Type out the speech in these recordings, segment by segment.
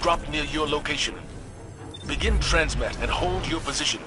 dropped near your location. Begin transmat and hold your position.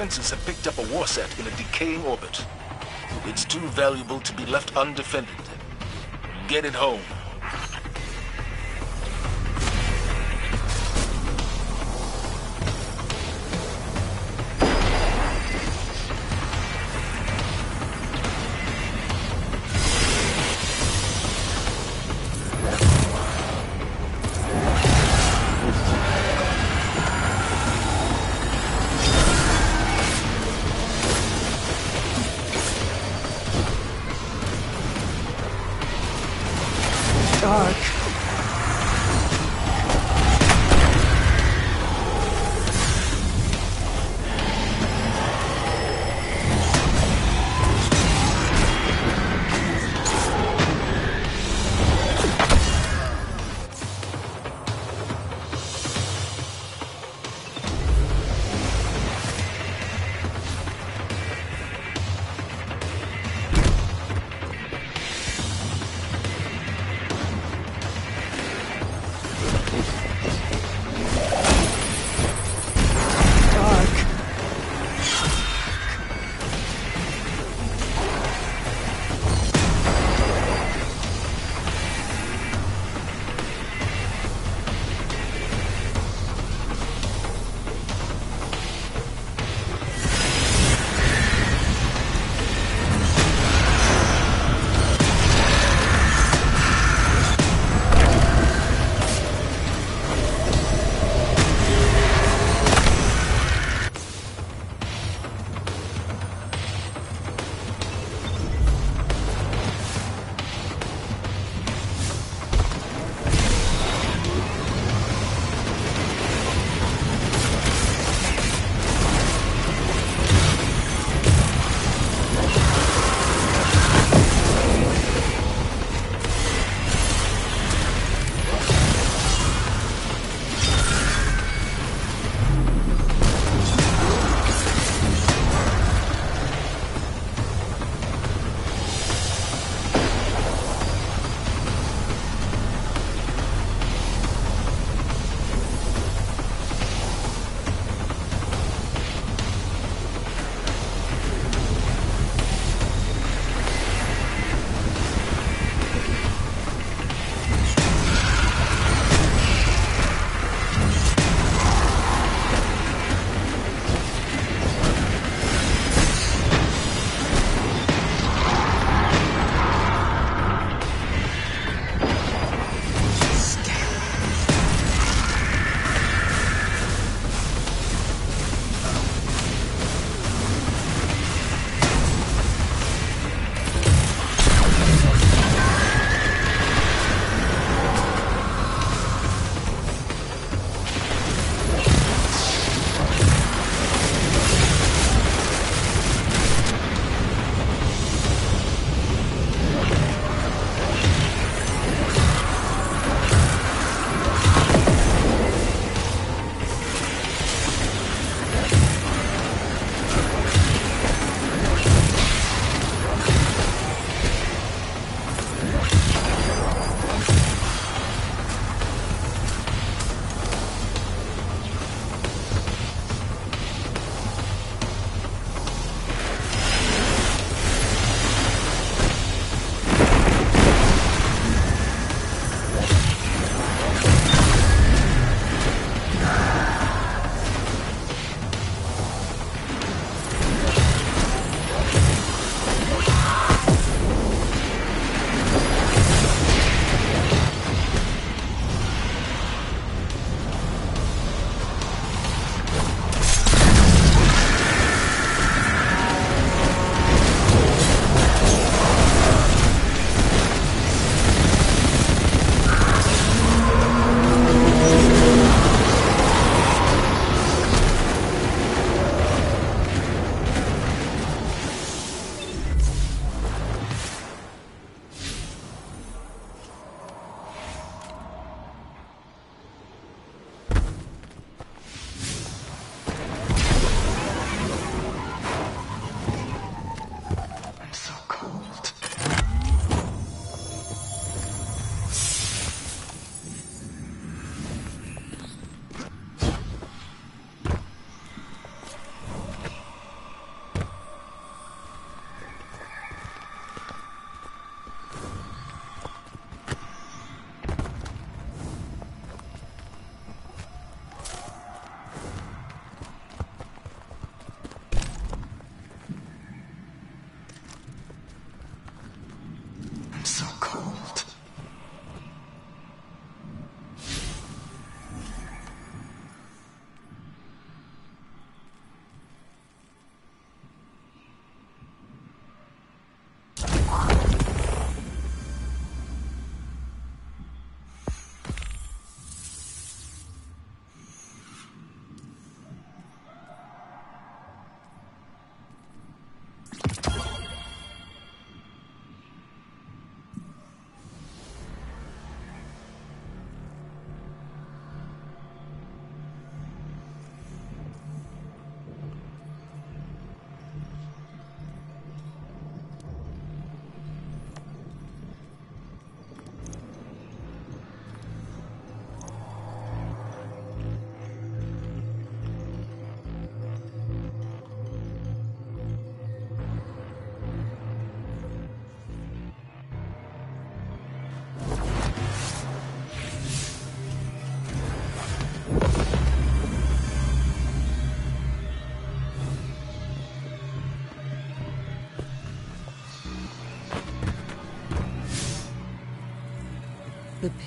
Sensors have picked up a Warsat in a decaying orbit. It's too valuable to be left undefended. Get it home.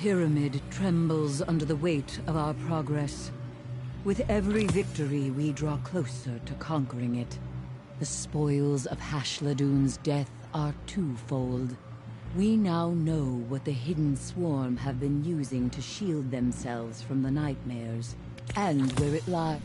Pyramid trembles under the weight of our progress. With every victory, we draw closer to conquering it. The spoils of Hashladun's death are twofold. We now know what the Hidden Swarm have been using to shield themselves from the nightmares, and where it lies.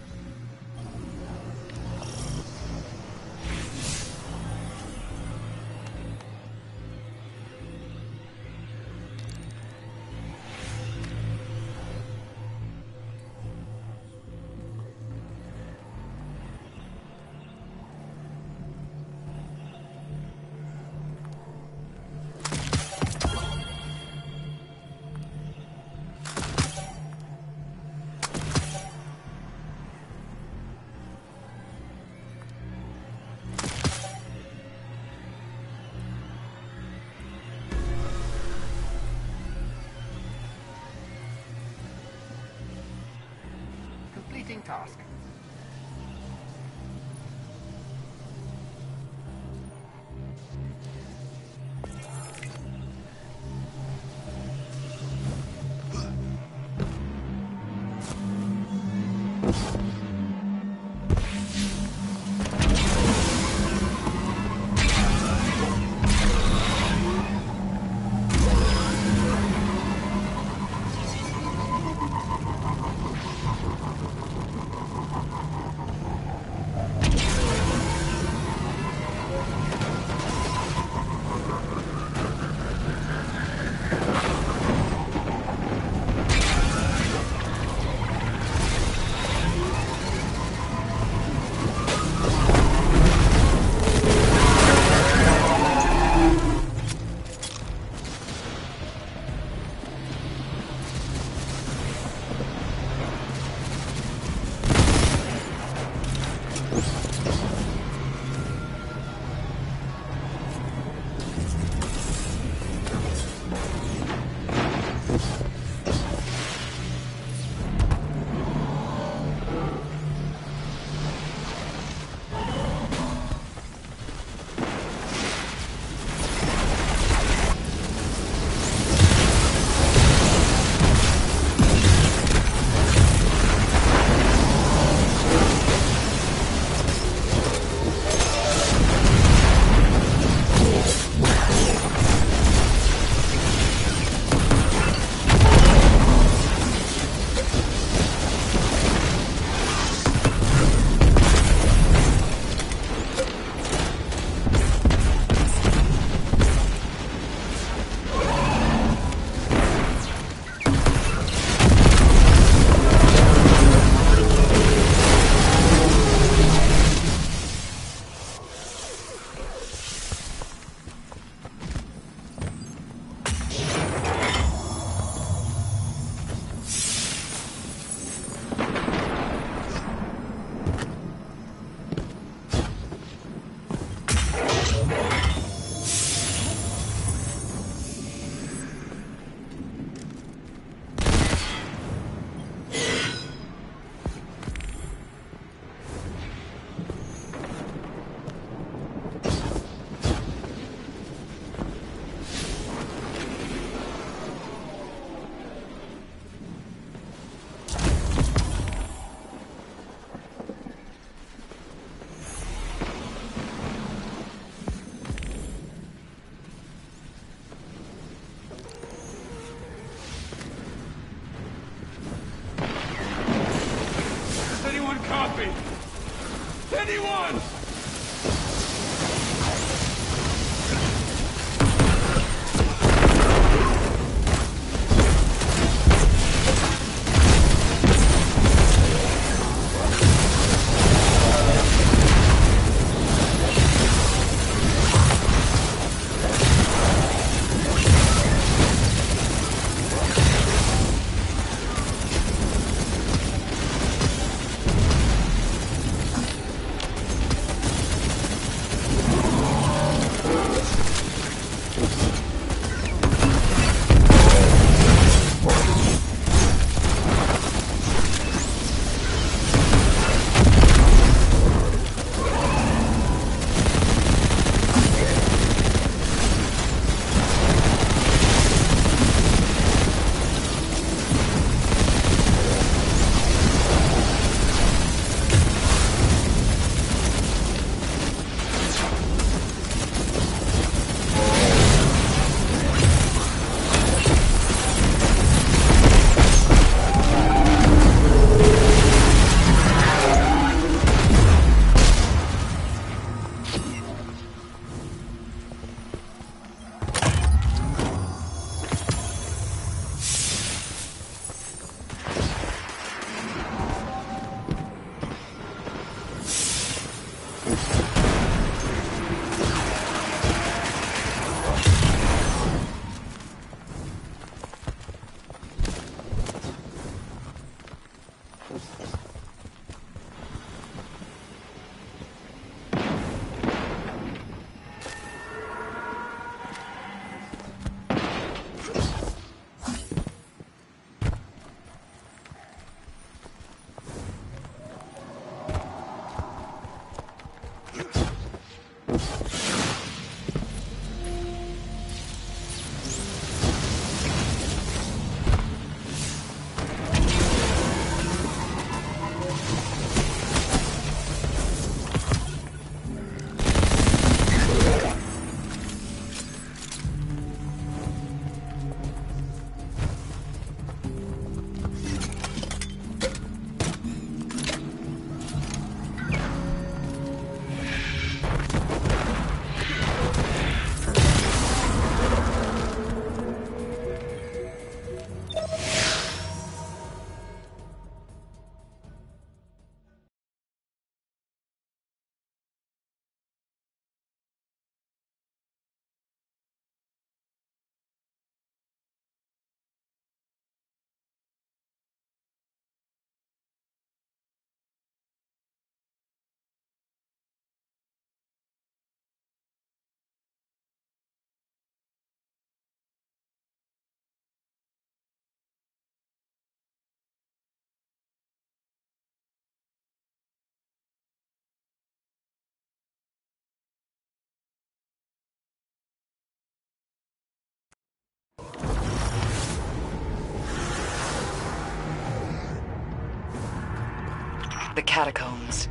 The catacombs.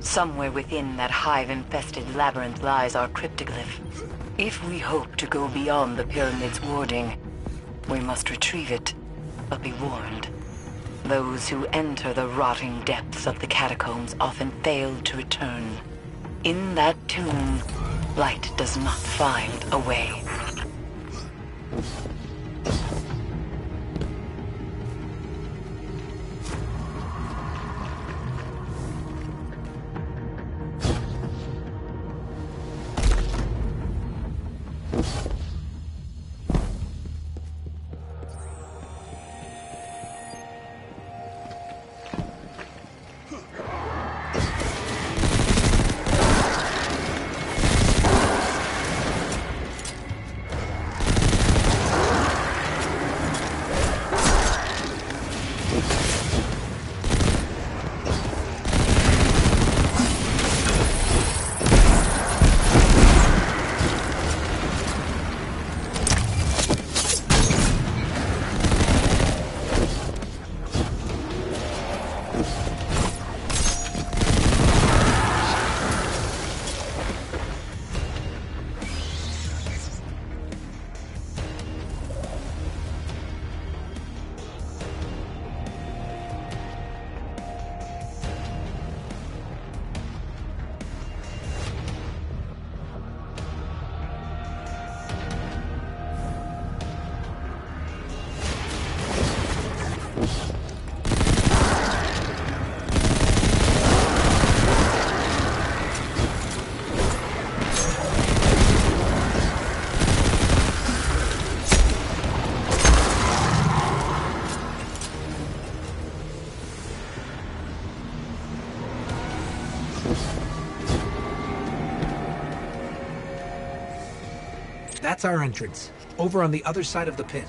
Somewhere within that hive-infested labyrinth lies our cryptoglyph. If we hope to go beyond the pyramid's warding, we must retrieve it, but be warned. Those who enter the rotting depths of the catacombs often fail to return. In that tomb, light does not find a way. That's our entrance. Over on the other side of the pit.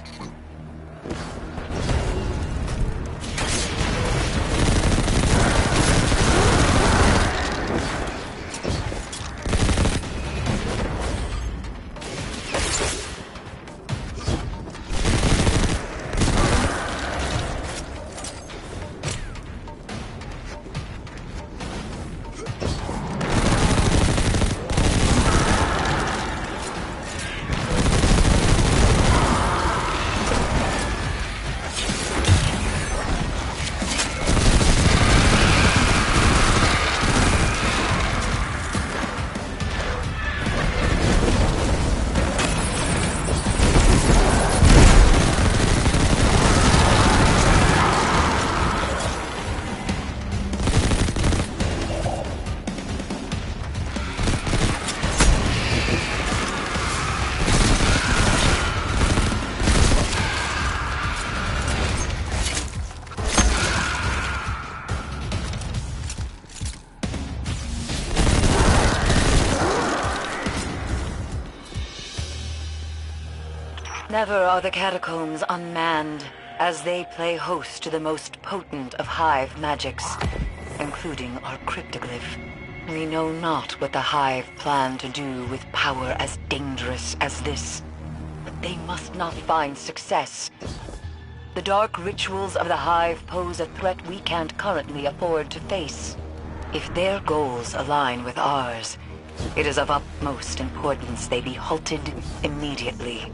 The catacombs unmanned, as they play host to the most potent of Hive magics, including our cryptoglyph. We know not what the Hive plan to do with power as dangerous as this, but they must not find success. The dark rituals of the Hive pose a threat we can't currently afford to face. If their goals align with ours, it is of utmost importance they be halted immediately.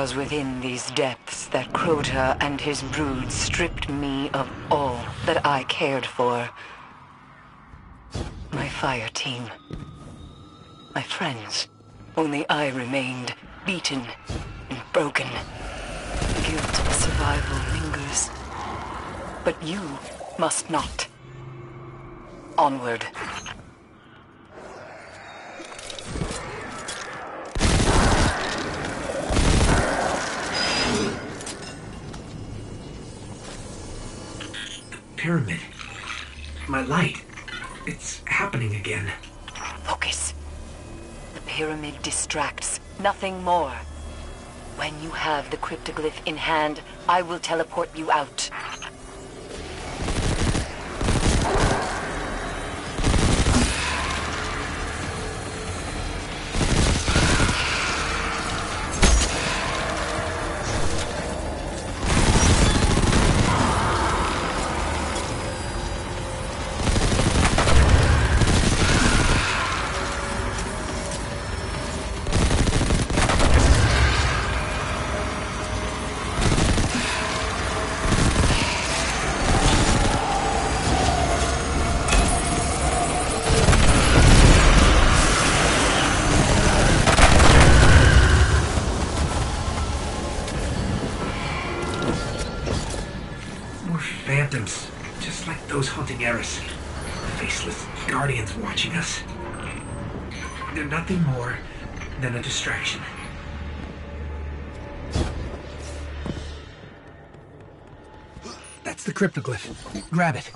Was within these depths that Crota and his brood stripped me of all that I cared for. My fire team. My friends. Only I remained, beaten and broken. The guilt of survival lingers. But you must not. Onward. Pyramid. My light. It's happening again. Focus. The pyramid distracts, nothing more. When you have the cryptoglyph in hand, I will teleport you out. Nothing more than a distraction. That's the cryptoglyph. Grab it.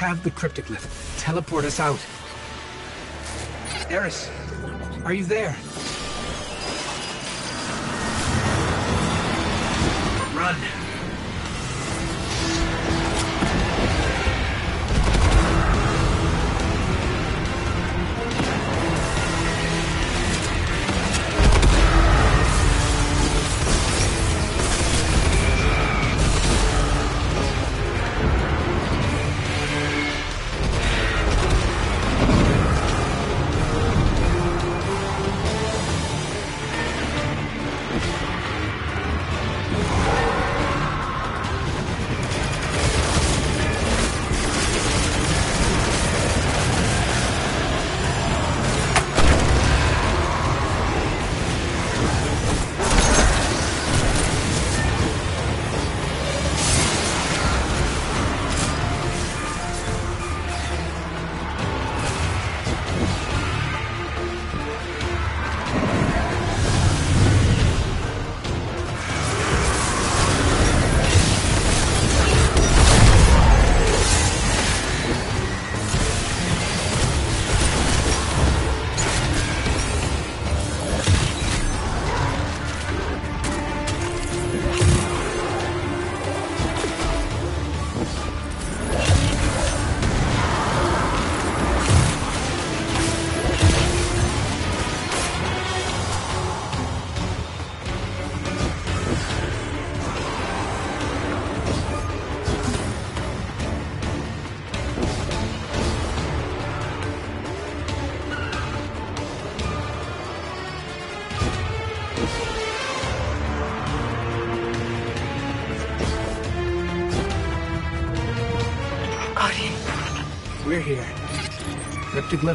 Have the cryptoglyph. Teleport us out. Eris, are you there?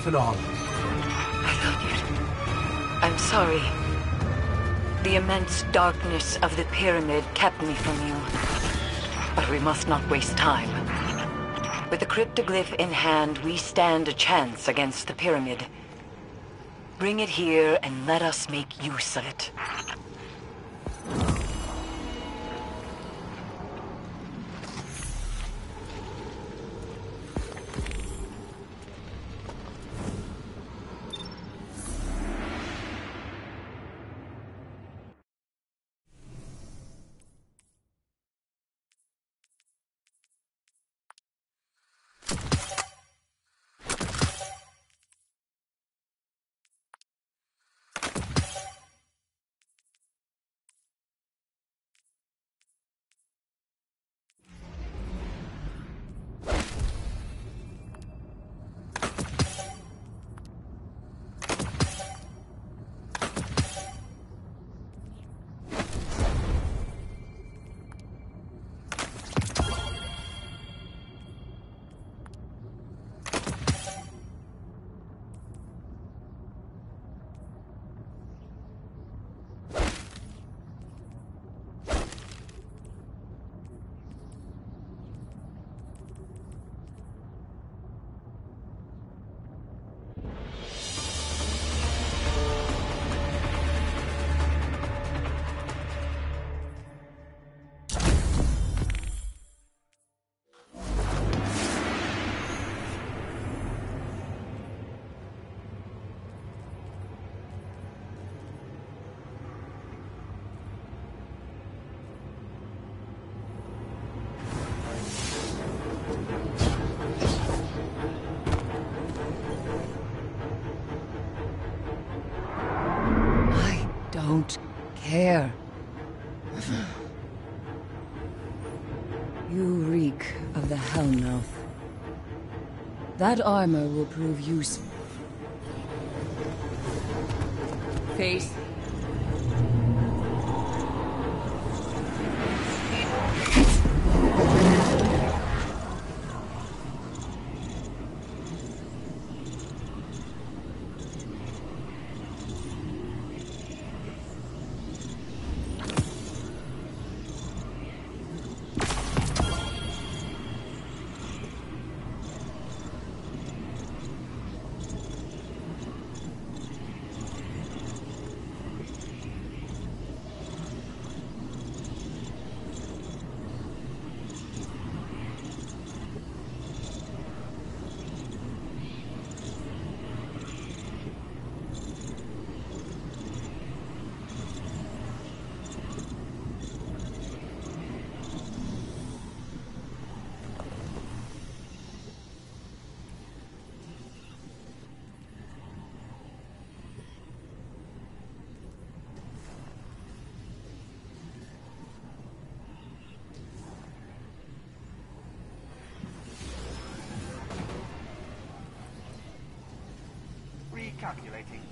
Cryptoglyph and all. I you. I'm sorry. The immense darkness of the pyramid kept me from you. But we must not waste time. With the cryptoglyph in hand, we stand a chance against the pyramid. Bring it here and let us make use of it. Care. You reek of the Hellmouth. That armor will prove useful. Face. Calculating.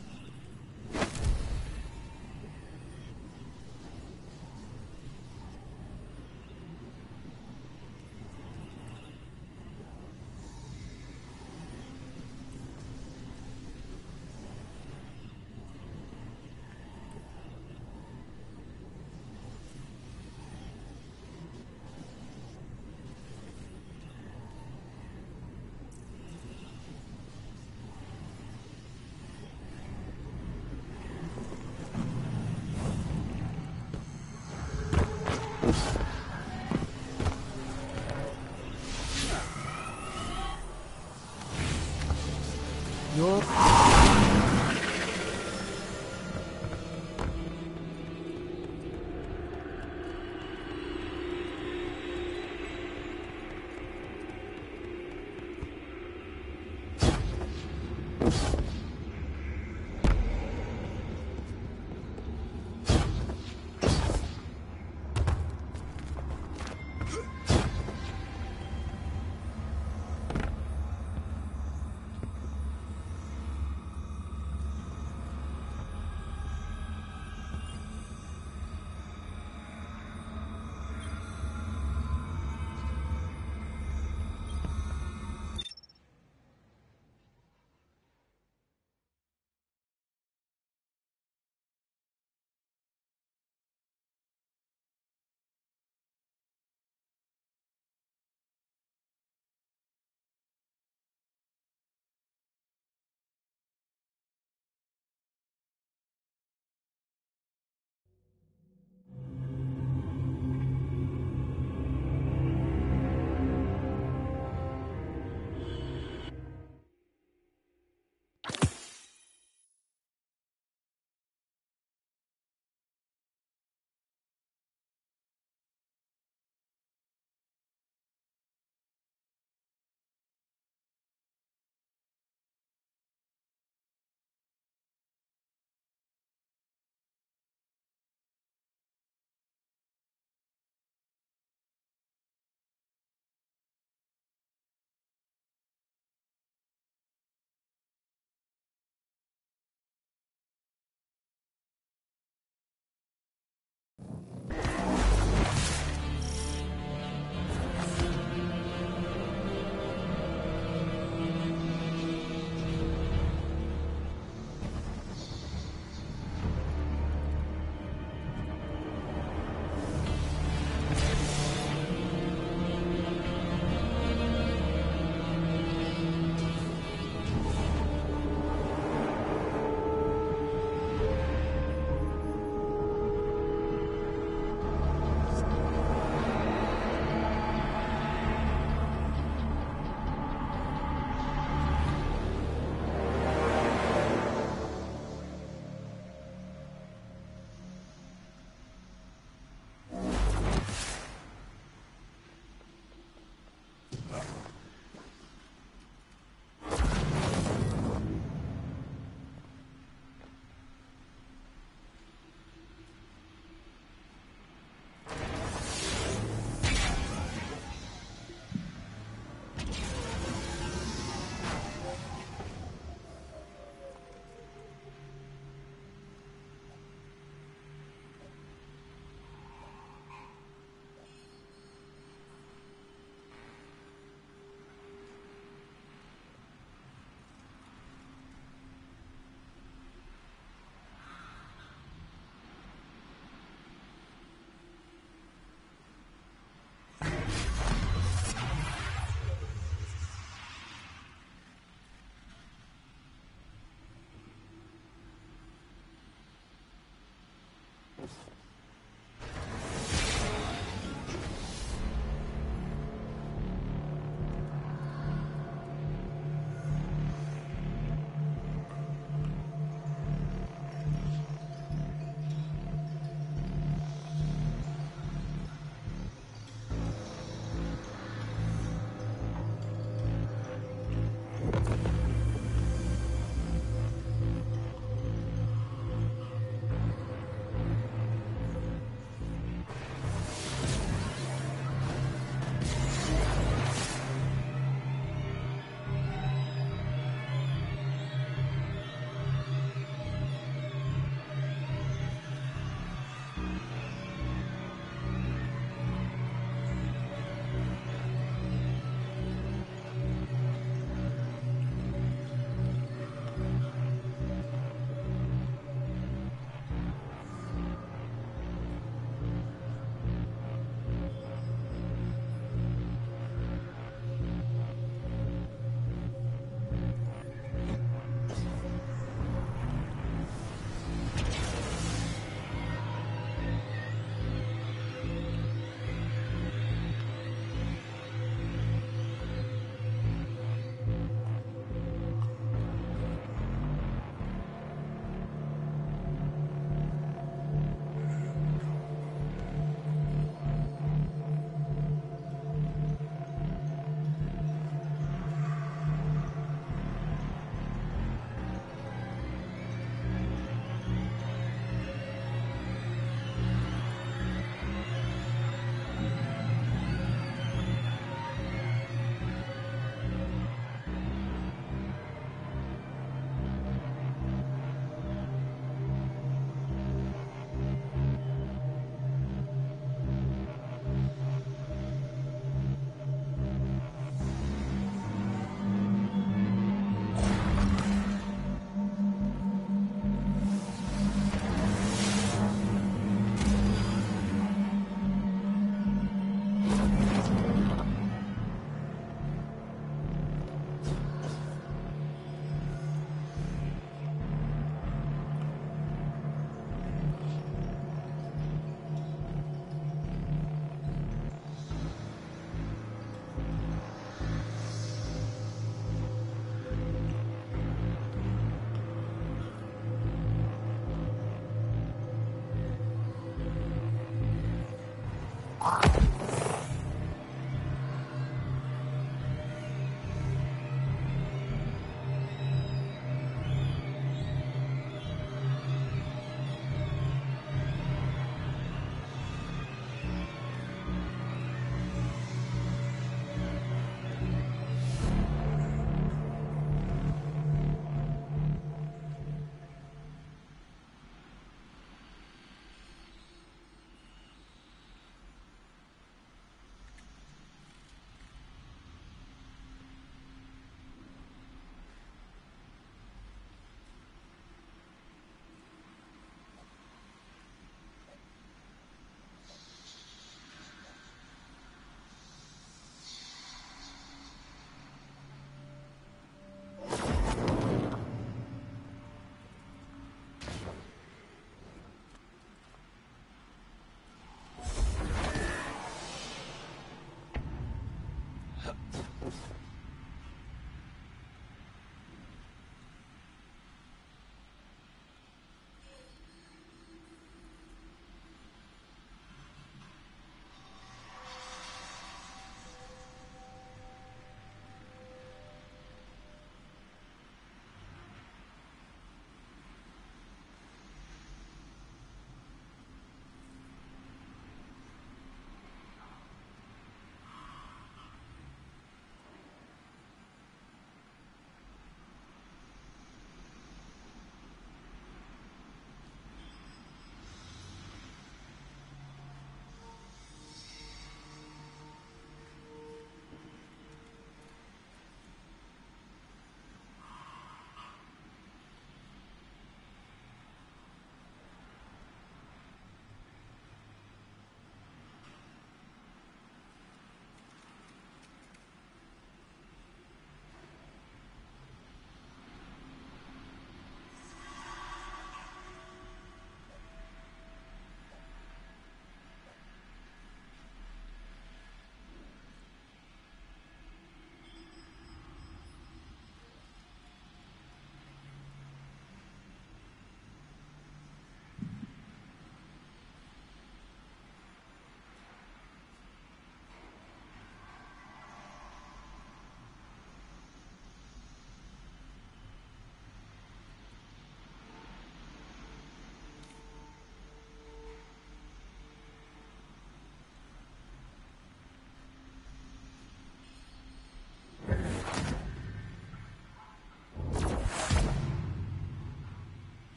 Yep.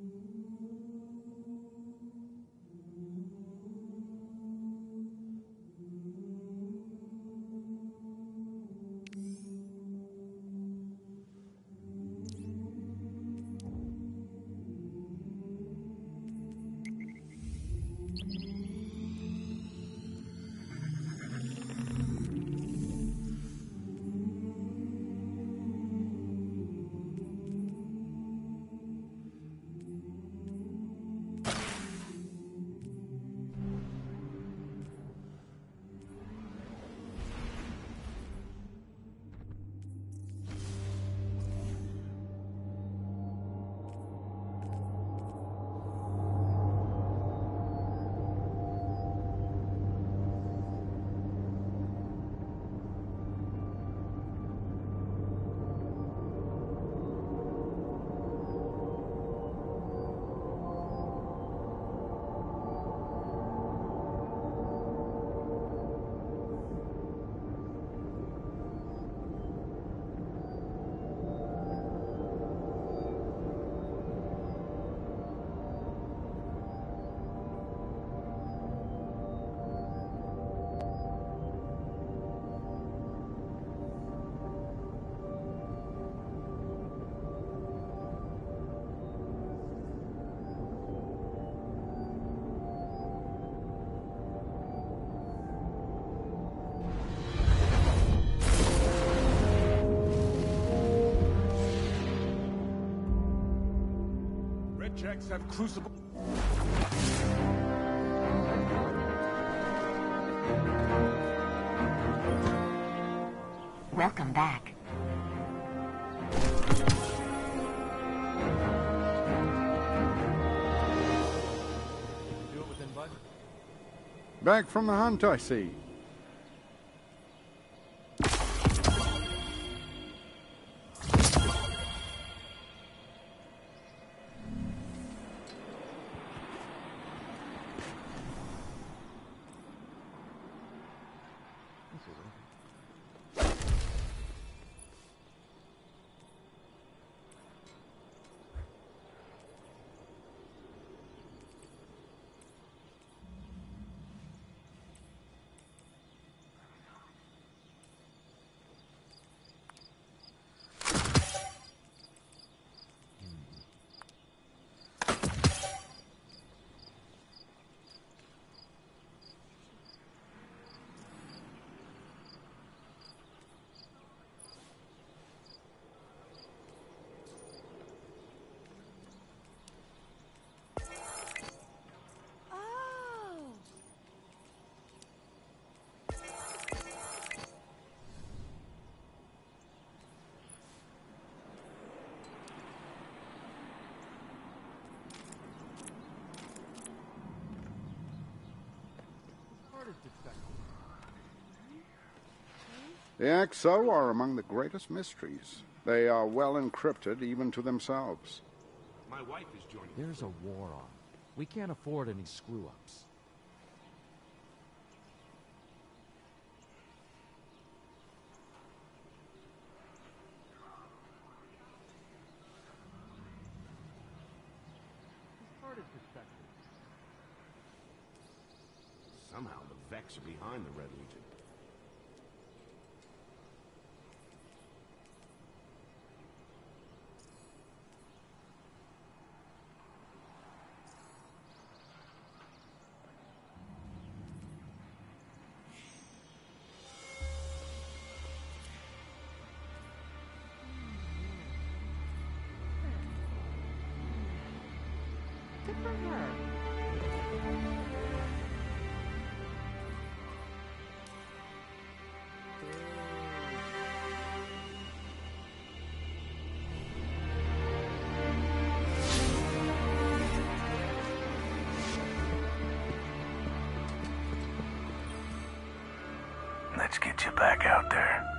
Thank mm -hmm. you. Jacks have crucible... Welcome back. Do it within budget. Back from the hunt, I see. The Exo are among the greatest mysteries. They are well encrypted even to themselves. My wife is joining. There's a war on. We can't afford any screw-ups. Somehow the Vex are behind the Red for her. Let's get you back out there.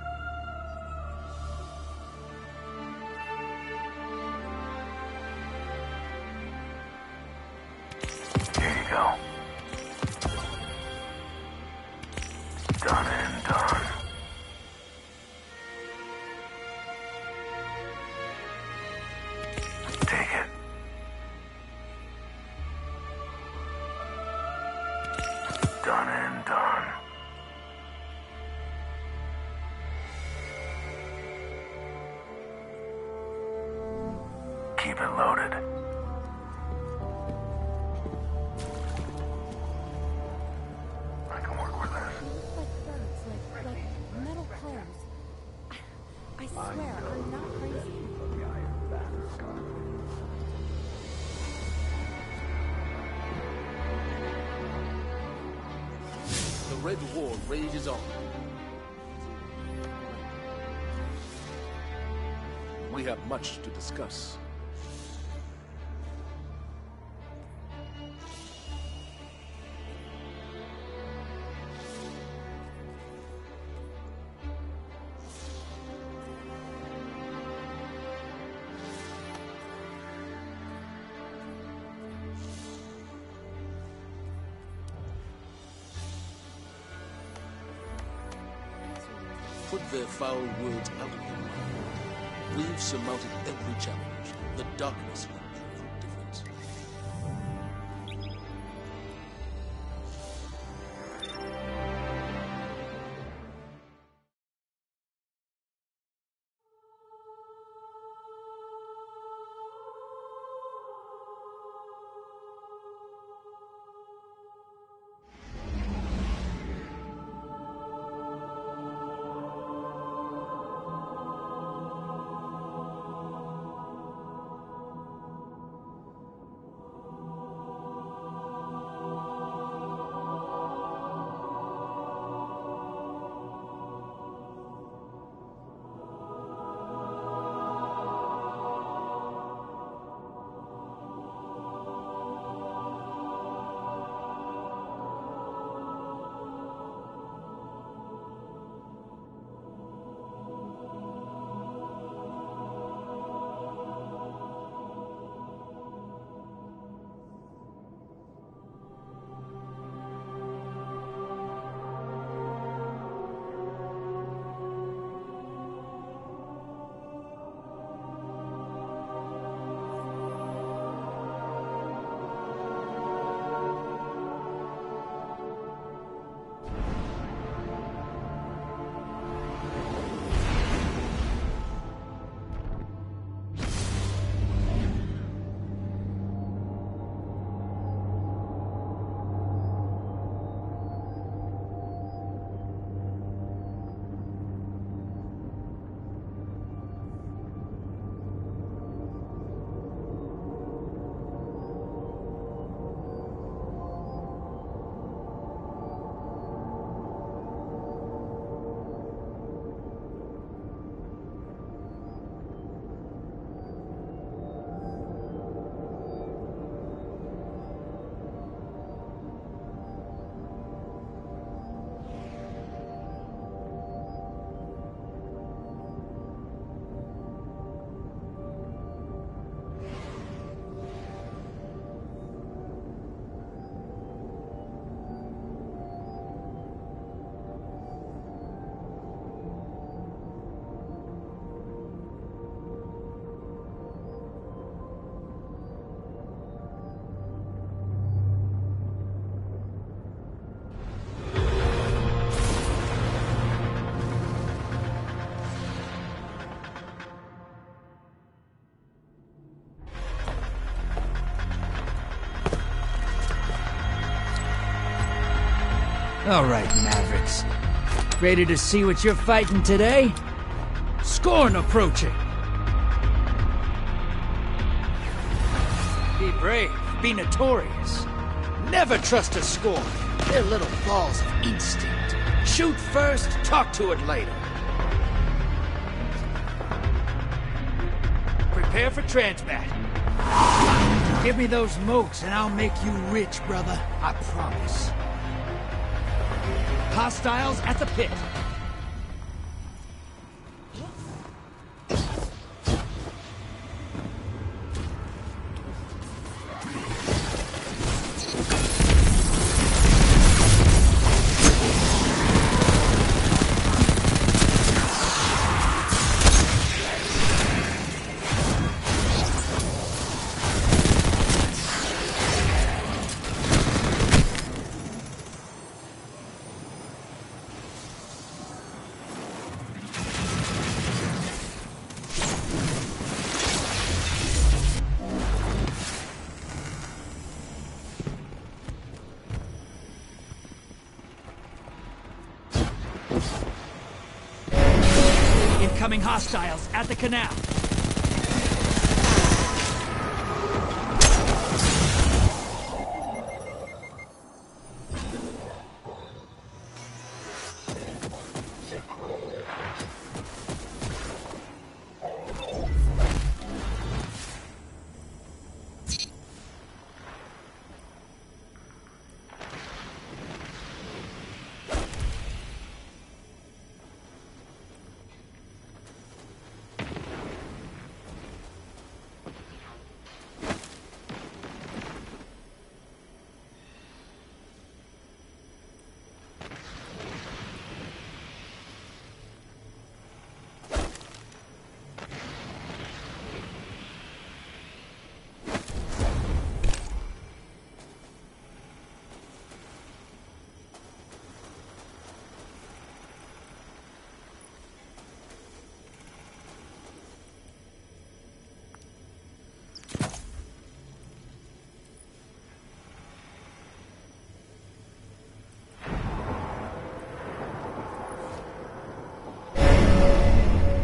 Rages on. We have much to discuss. Foul words out of your mind. We've surmounted every challenge. The darkness All right, Mavericks. Ready to see what you're fighting today? Scorn approaching. Be brave, be notorious. Never trust a scorn. They're little balls of instinct. Shoot first, talk to it later. Prepare for transmat. Give me those motes and I'll make you rich, brother. I promise. Hostiles at the pit. Hostiles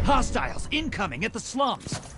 Hostiles incoming at the slums.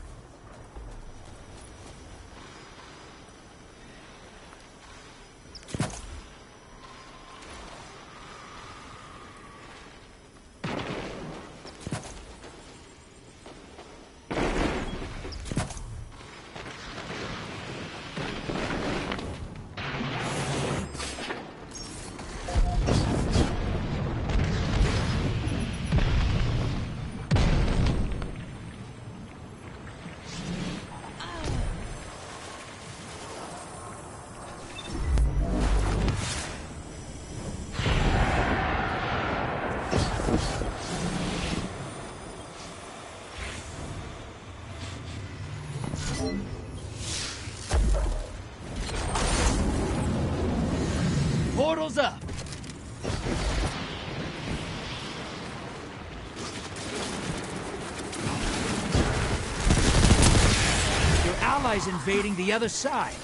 Invading the other side.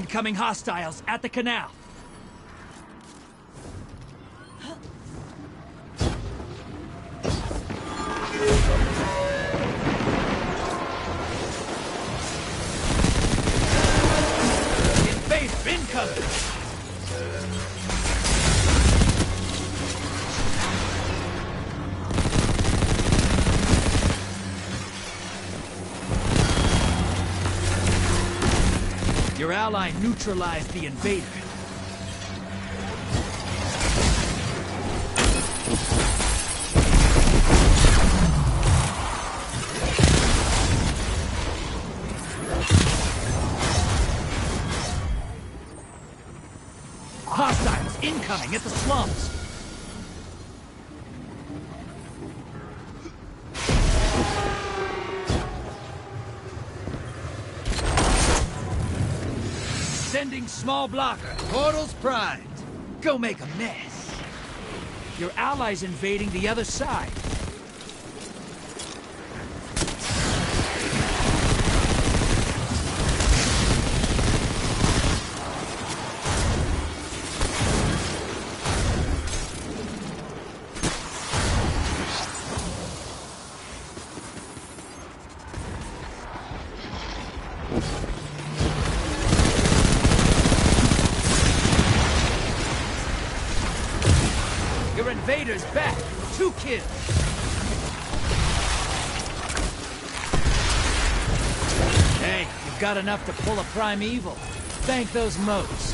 Incoming hostiles at the canal. Ally neutralized the invader. Hostiles incoming at the slums. Small blocker. Portals primed. Go make a mess. Your allies invading the other side. Enough to pull a primeval. Thank those motes.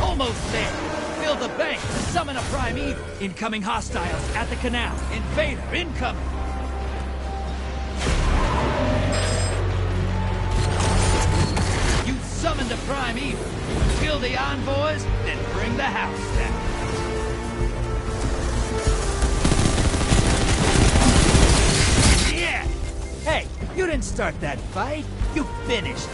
Almost there. Fill the bank. Summon a primeval. Incoming hostiles at the canal. Invader incoming. Fight. You finished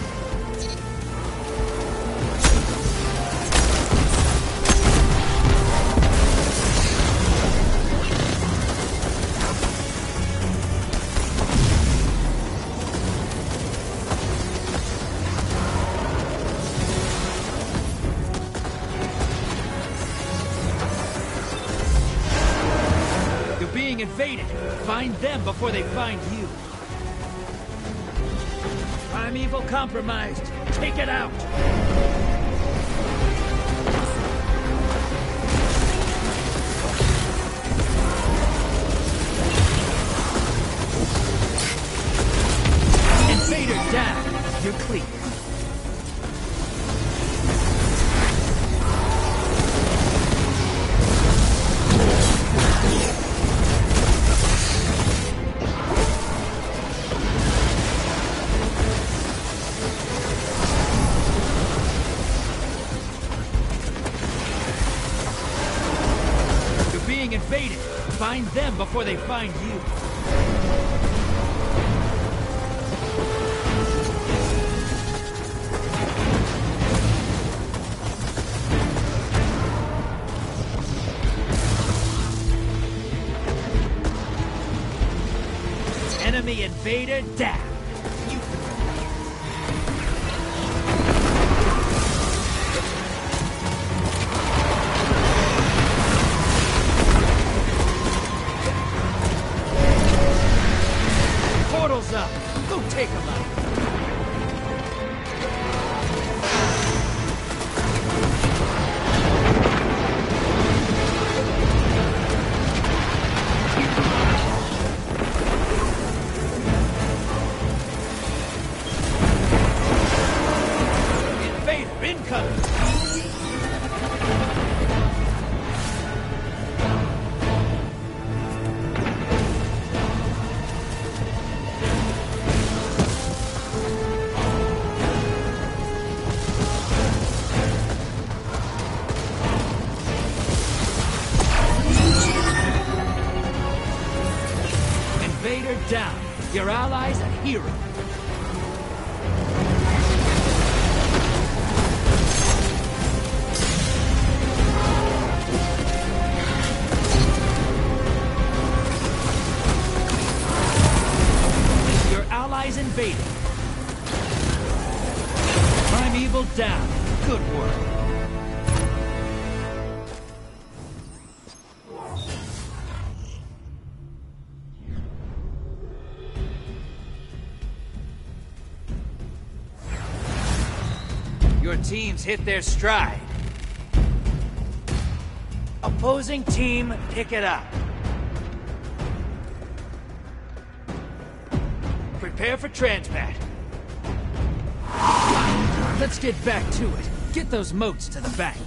invader down. Teams hit their stride. Opposing team, pick it up. Prepare for transmat. Let's get back to it. Get those motes to the bank.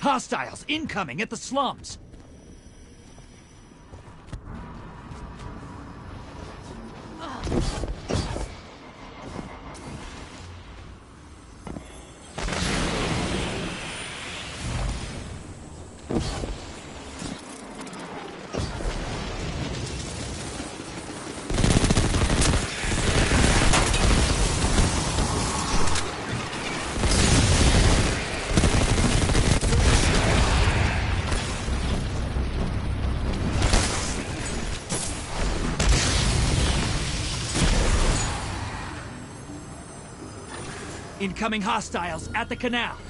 Hostiles incoming at the slums. Incoming hostiles at the canal.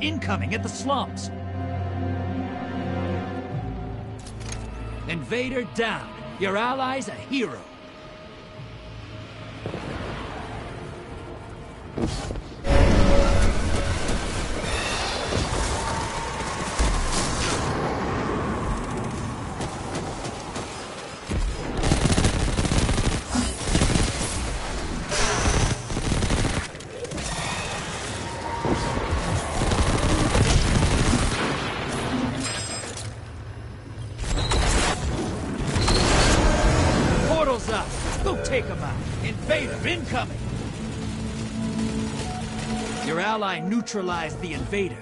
Incoming at the slums. Invader down. Your ally's a hero. Ally neutralized the invader.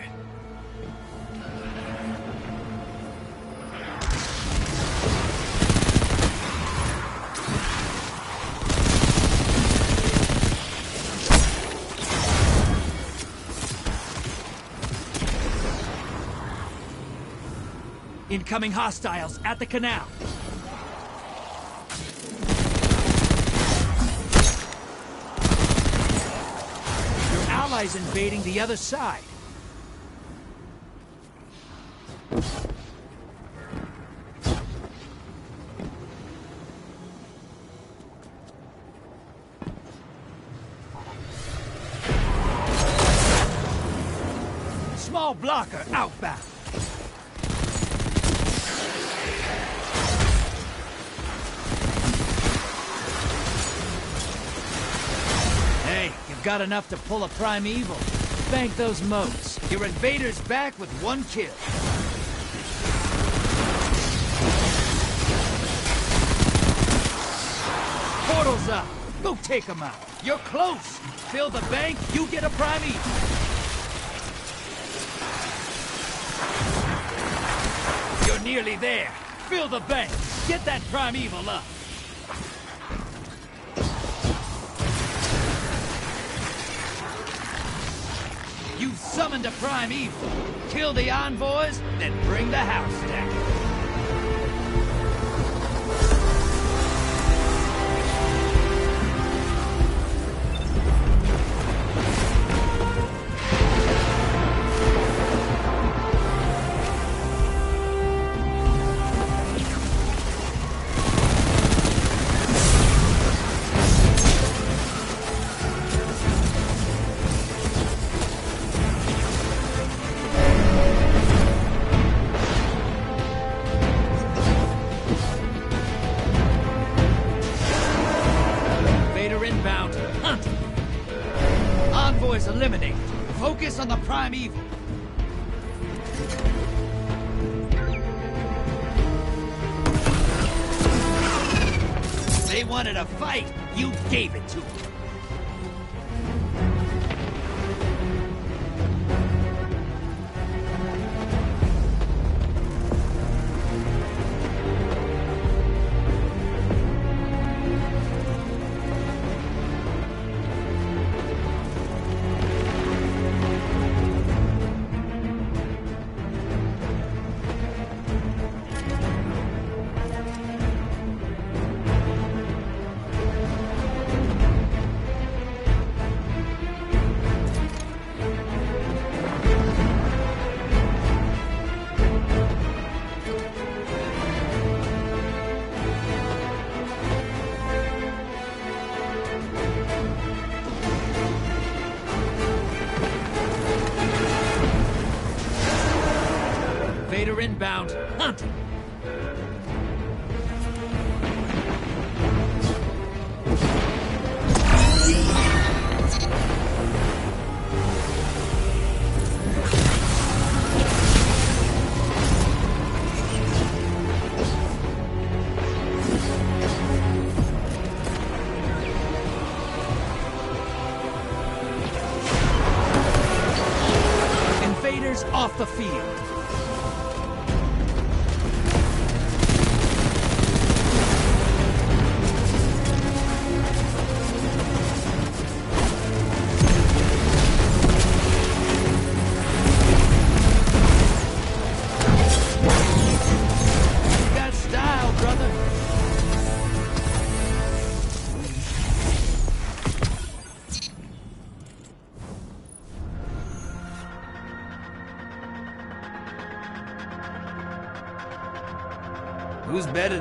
Incoming hostiles at the canal. Your allies invading the other side. Got enough to pull a primeval. Thank those motes. Your invader's back with one kill. Portal's up. Go take them out. You're close. Fill the bank, you get a primeval. You're nearly there. Fill the bank. Get that primeval up. Summoned a primeval. Kill the envoys, then bring the house down. Inbound.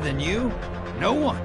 Than you? No one.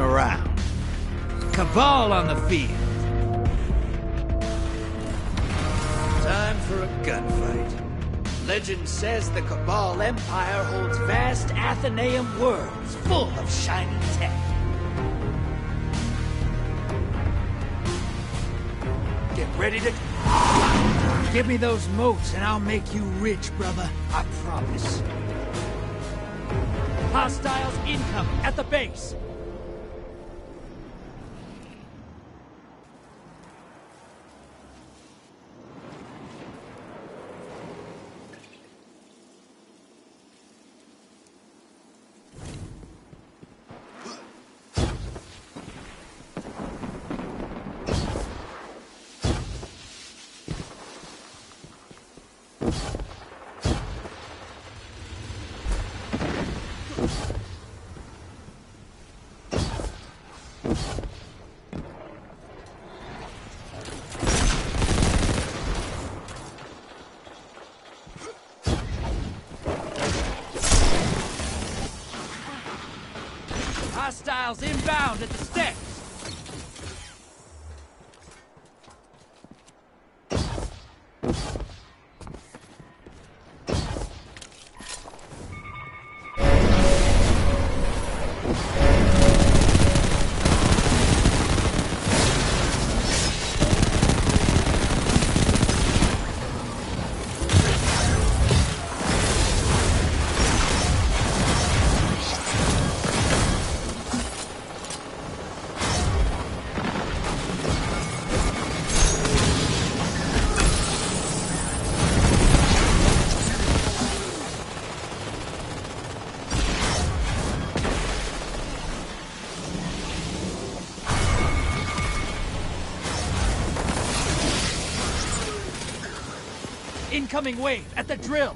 Around. Cabal on the field. Time for a gunfight. Legend says the Cabal Empire holds vast Athenaeum worlds full of shiny tech. Get ready to... Give me those motes and I'll make you rich, brother. I promise. Hostiles incoming at the base. Hostiles inbound Incoming wave at the drill.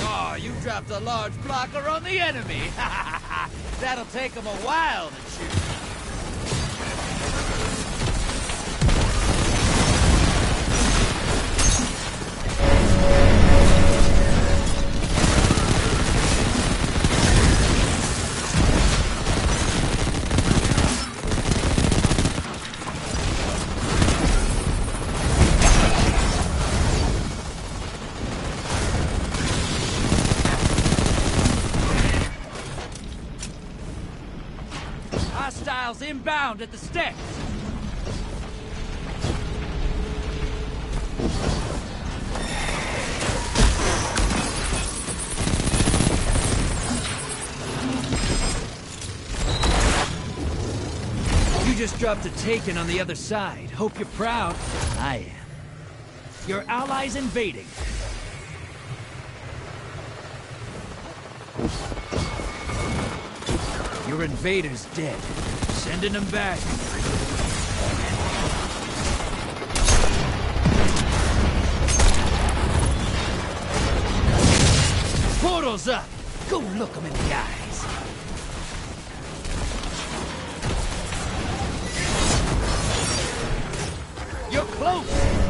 Oh, you dropped a large blocker on the enemy. That'll take them a while Inbound at the steps. You just dropped a taken on the other side. Hope you're proud. I am. Your allies invading. Your invader's dead. Sending them back. Portal's up! Go look them in the eyes. You're close!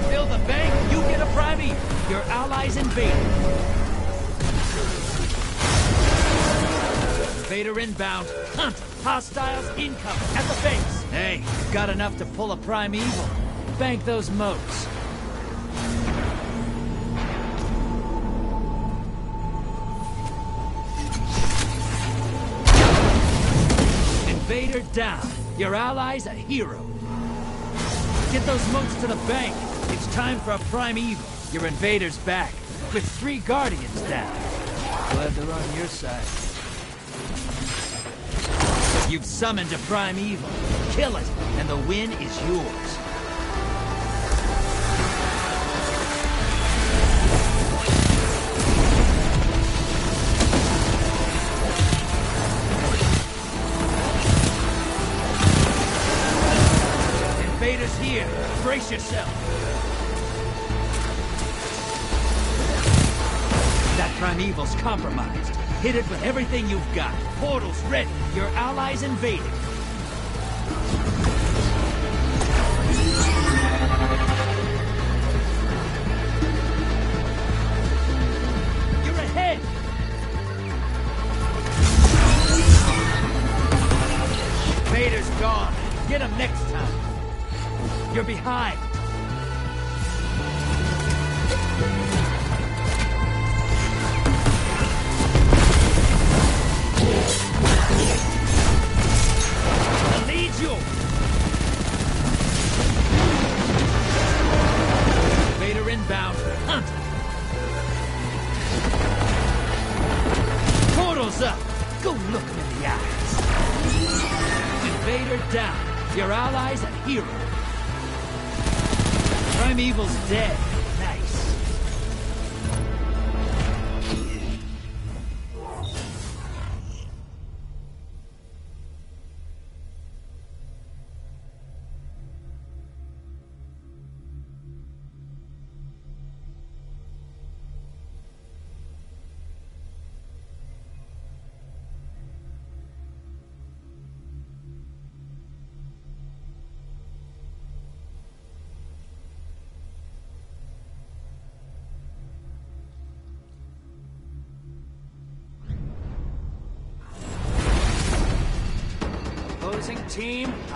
Fill the bank, you get a primate. Your allies invading. Vader inbound. Hostiles incoming at the base. Hey, got enough to pull a primeval. Bank those motes. Invader down. Your ally's a hero. Get those motes to the bank. It's time for a primeval. Your invader's back, with three guardians down. Glad they're on your side. You've summoned a primeval. Kill it, and the win is yours. Invaders here. Brace yourself. That primeval's compromised. Hit it with everything you've got. Portals ready. Your allies invading.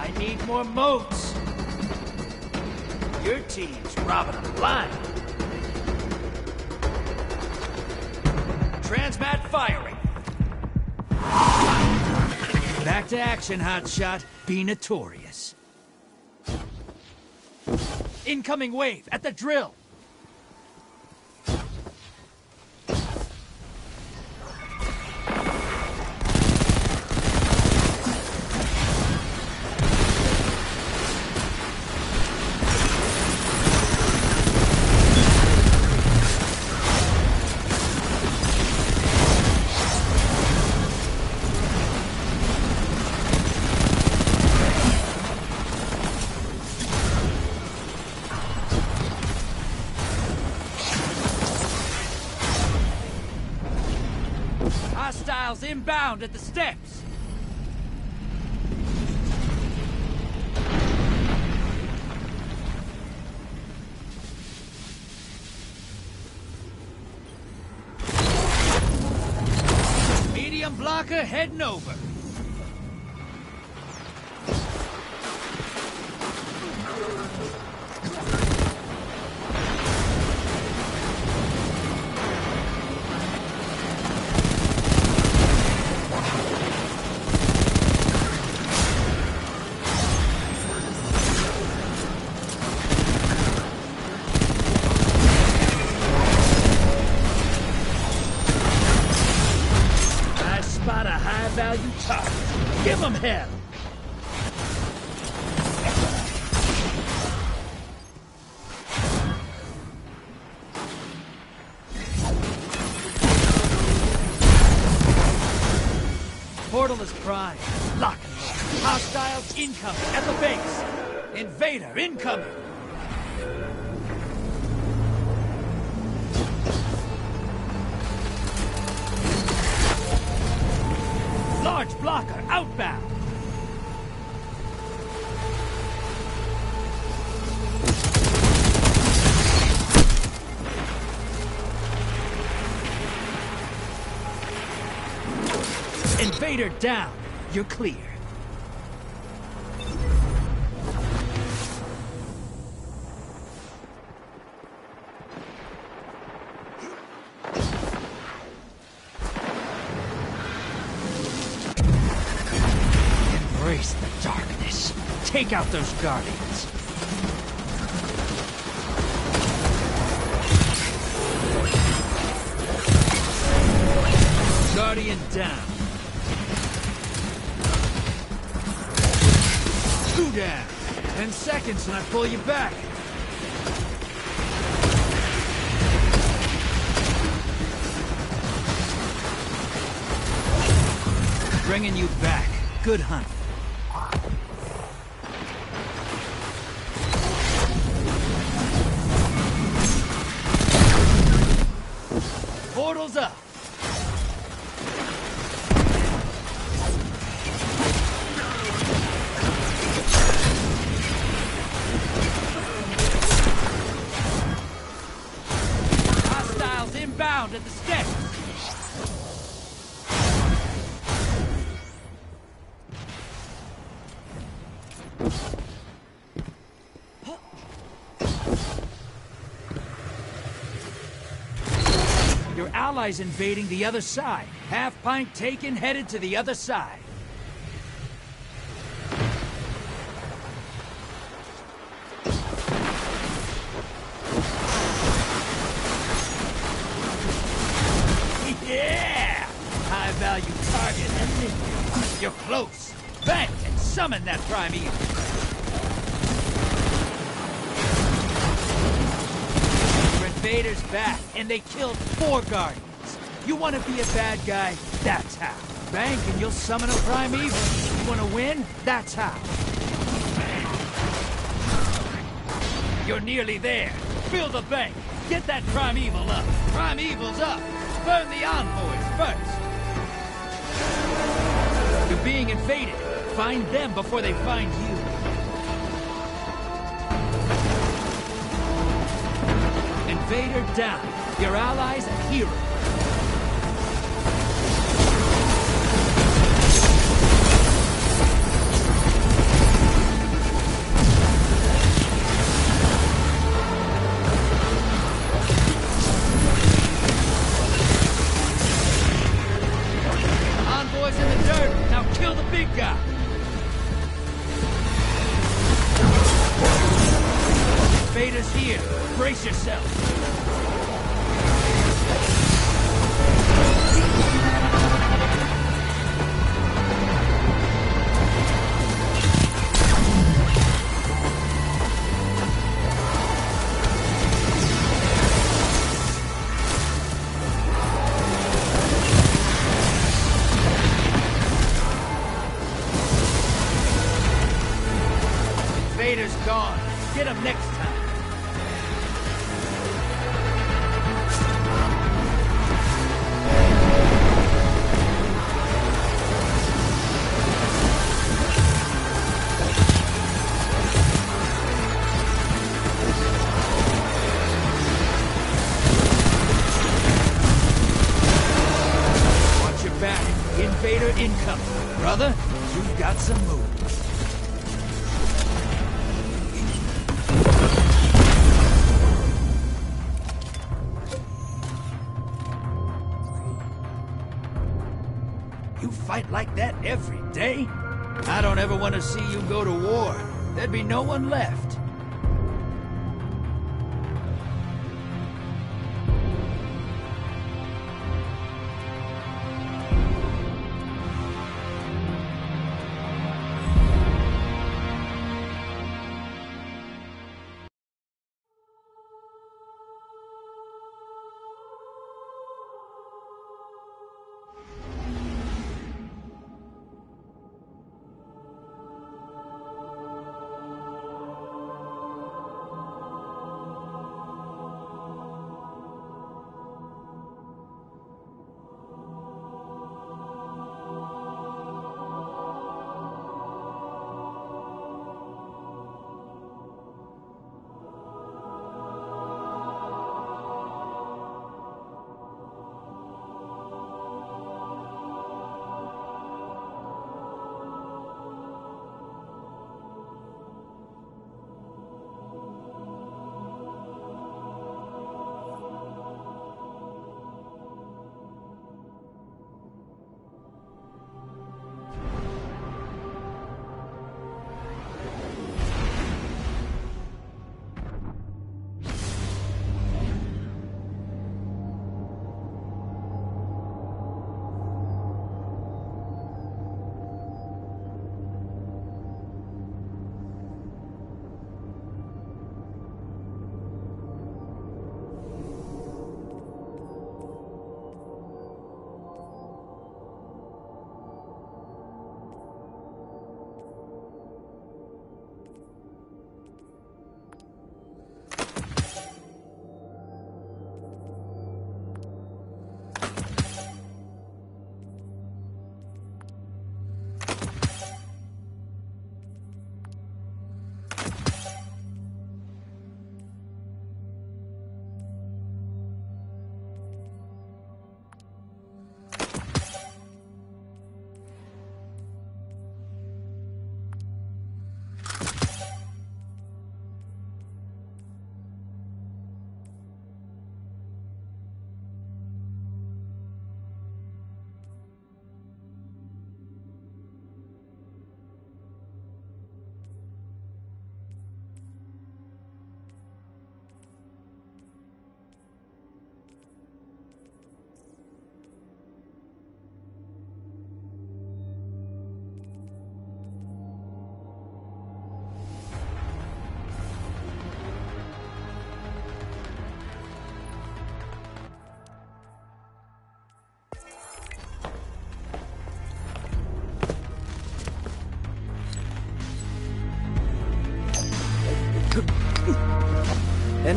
I need more motes. Your team's robbing a blind. Transmat firing. Back to action, hotshot. Be notorious. Incoming wave at the drill. Hostiles inbound at the steps. Invader down. You're clear. Embrace the darkness. Take out those guardians. Guardian down. Ten seconds and I pull you back. Bringing you back. Good hunt. Invading the other side. Half pint taken, headed to the other side. Yeah! High value target eliminated. You're close. Bank and summon that primeval. Invaders back, and they killed four guardians. You want to be a bad guy? That's how. Bank and you'll summon a primeval. You want to win? That's how. You're nearly there. Fill the bank. Get that primeval up. Primeval's up. Burn the envoys first. You're being invaded. Find them before they find you. Invader down. Your allies a hero. To see you go to war. There'd be no one left.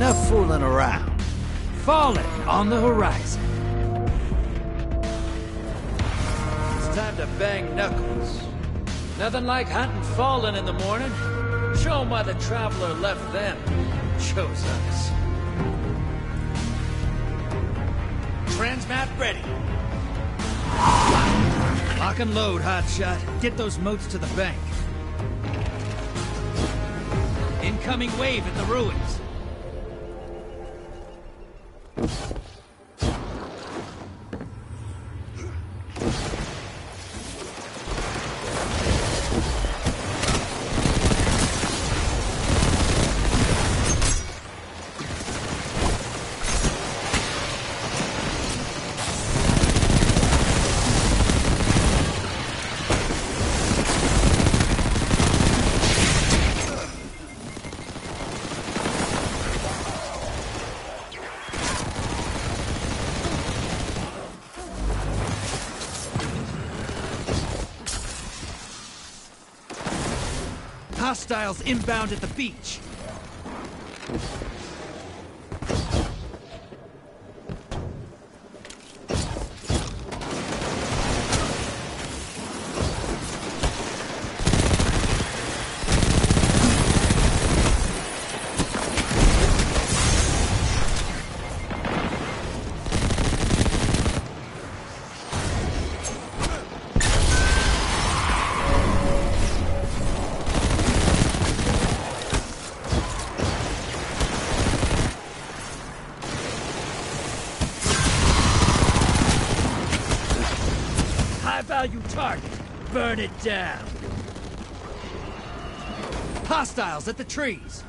Enough fooling around. Fallen on the horizon. It's time to bang knuckles. Nothing like hunting Fallen in the morning. Show 'em why the Traveler left them. Chose us. Transmat ready. Lock and load, Hotshot. Get those motes to the bank. Incoming wave at the ruins. Inbound at the beach. High value target. Burn it down. Hostiles at the trees.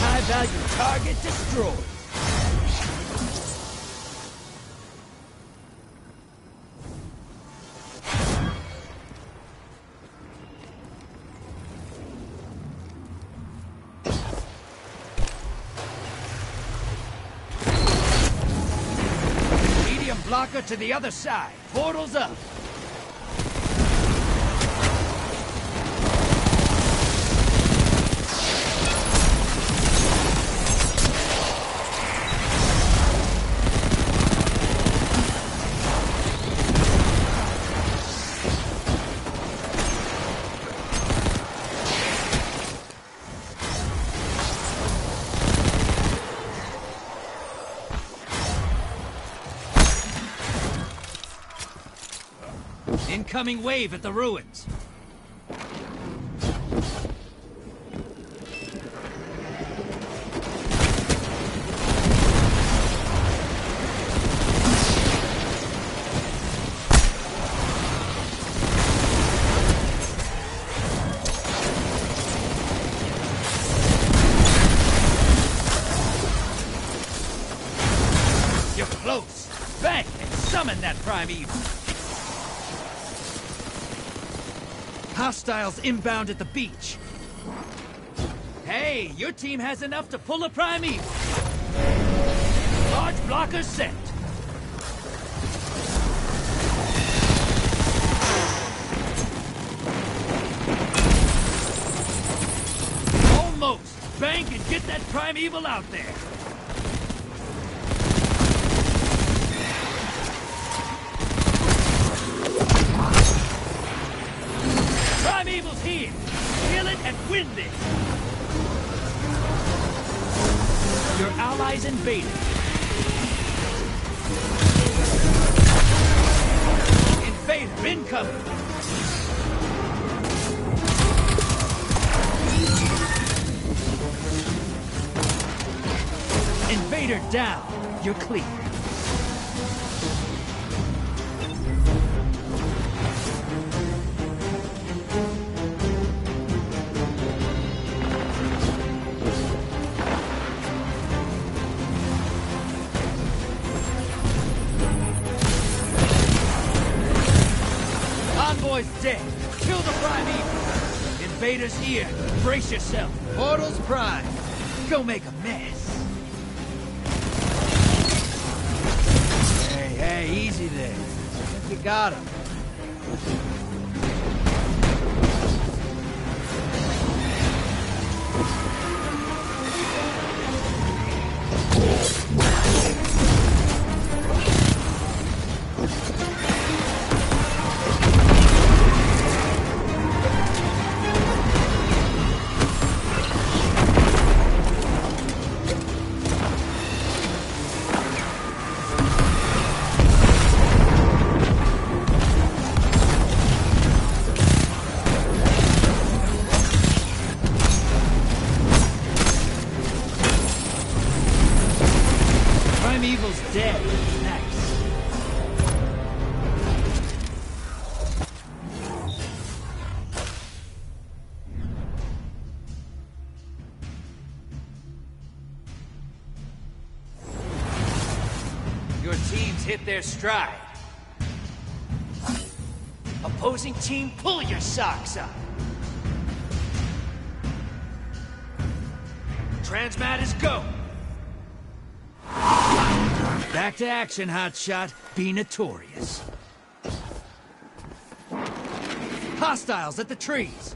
High value target destroyed. To the other side. Portals up. Incoming wave at the ruins. Hostiles inbound at the beach. Hey, your team has enough to pull a primeval. Large blocker set. Almost. Bank and get that primeval out there. Invaders here. Brace yourself. Portals prime. Go make a mess. Hey, hey, easy there. You got him. Their stride. Opposing team, pull your socks up. Transmat is go. Back to action, hotshot. Be notorious. Hostiles at the trees.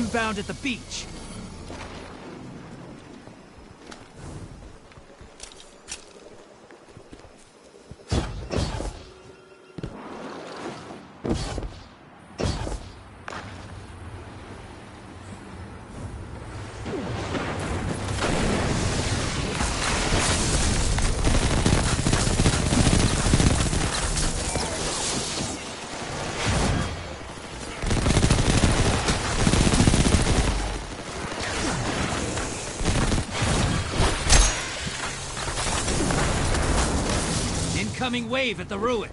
Inbound at the beach. Incoming wave at the ruins.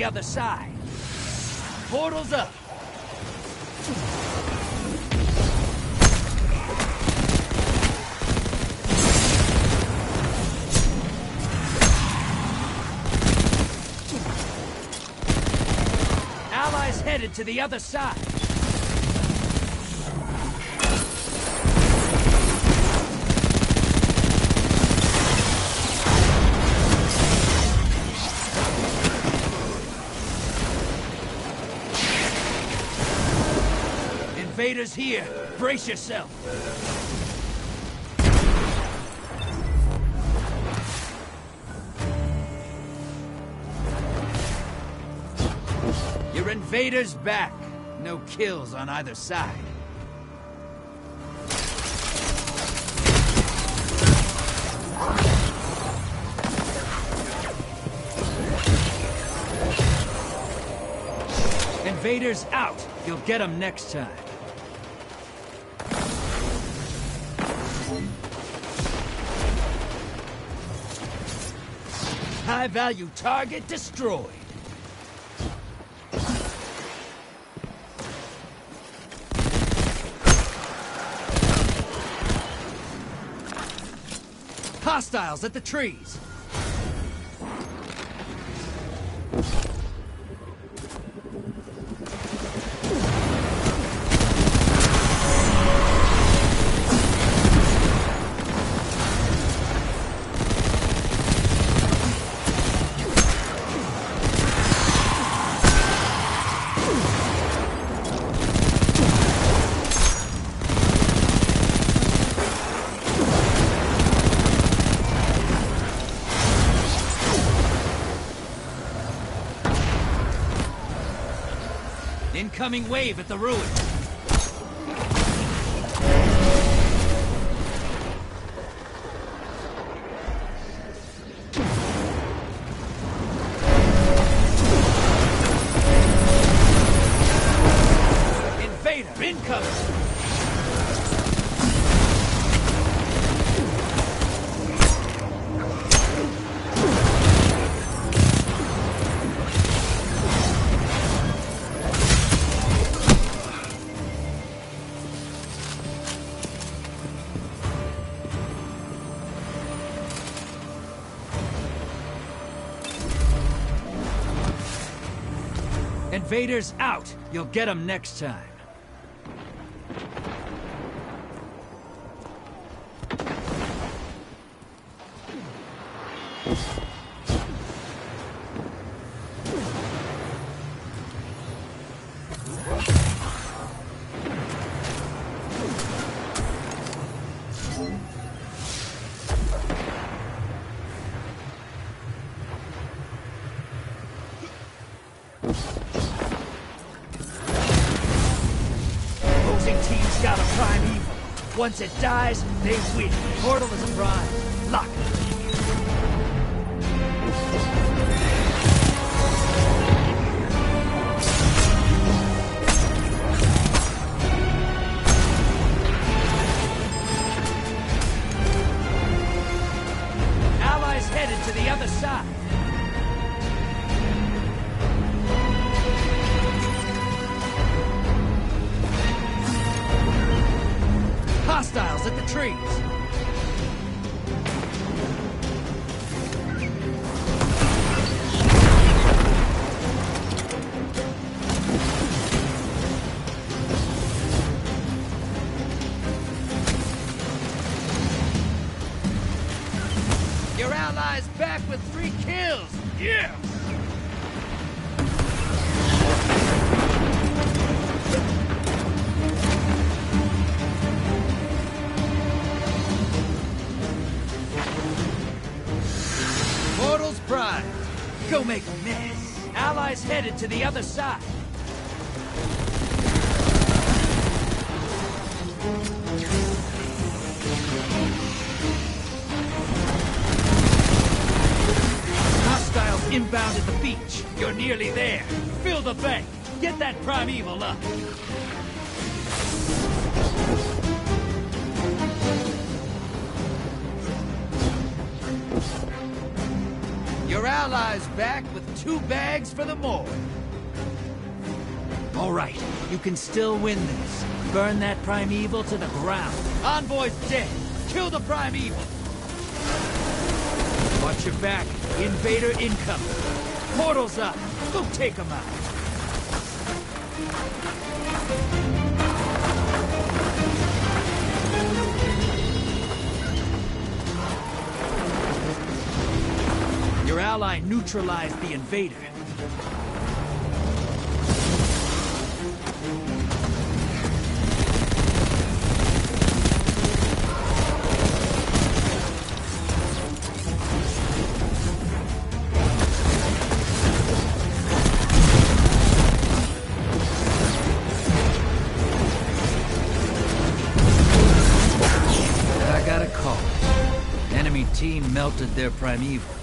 The other side. Portal's up. Allies headed to the other side. Invaders here. Brace yourself. Your invaders back. No kills on either side. Invaders out. You'll get them next time. High-value target destroyed. Hostiles at the trees. Incoming wave at the ruin. Invaders out! You'll get them next time. Dies, primeval up. Your allies back with two bags for the morgue. All right, you can still win this. Burn that primeval to the ground. Envoy's dead. Kill the primeval. Watch your back. Invader incoming. Portal's up. Go take him out. Ally neutralized the invader. I got a call. Enemy team melted their primeval.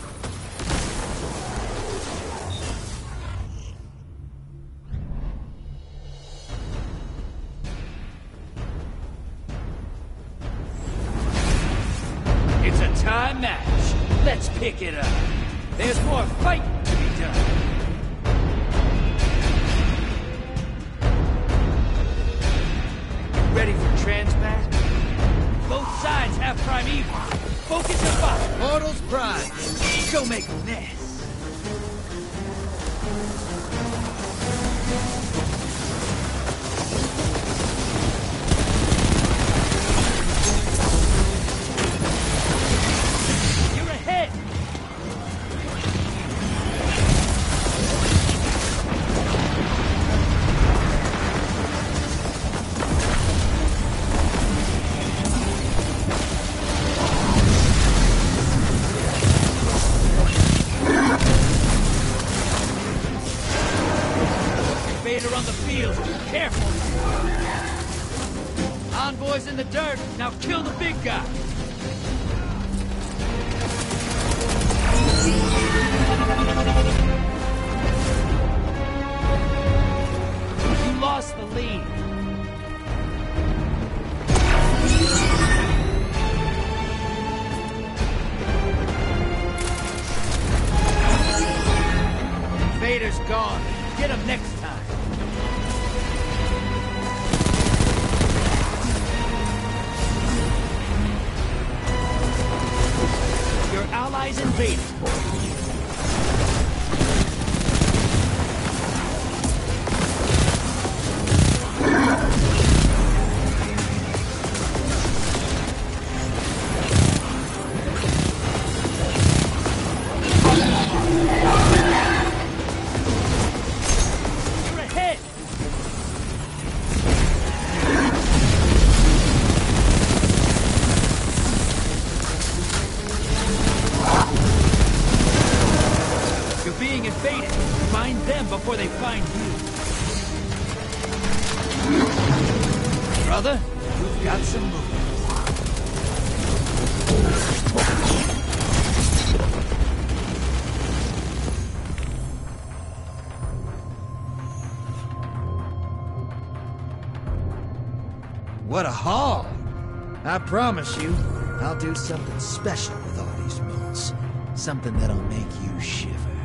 promise you, I'll do something special with all these moons. Something that'll make you shiver.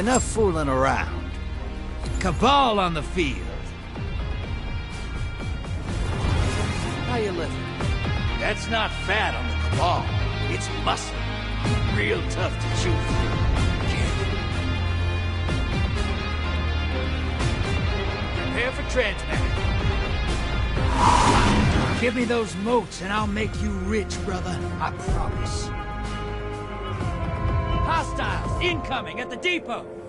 Enough fooling around. Cabal on the field. How you living? That's not fat on the Cabal. It's muscle. Real tough to chew through. Prepare for transmat. Give me those motes and I'll make you rich, brother. I promise. Hostiles incoming at the depot.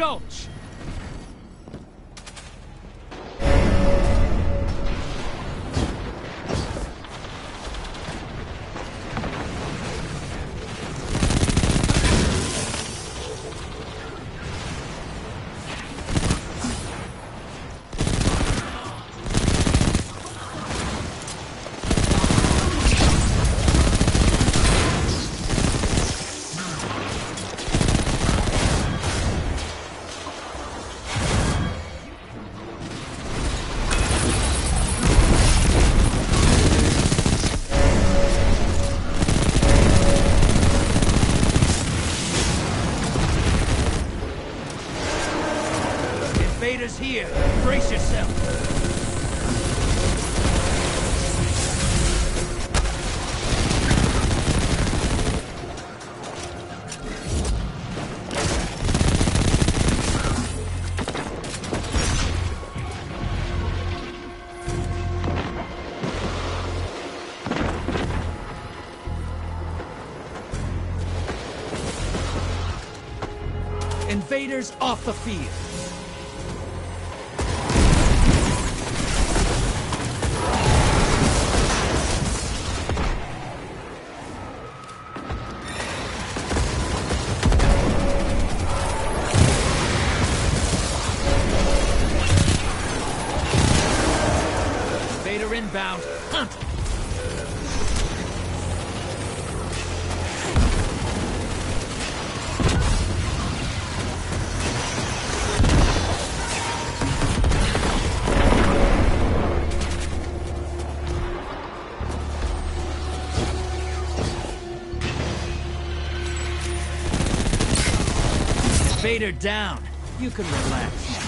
At here. Brace yourself. Invaders off the field. Vader down. You can relax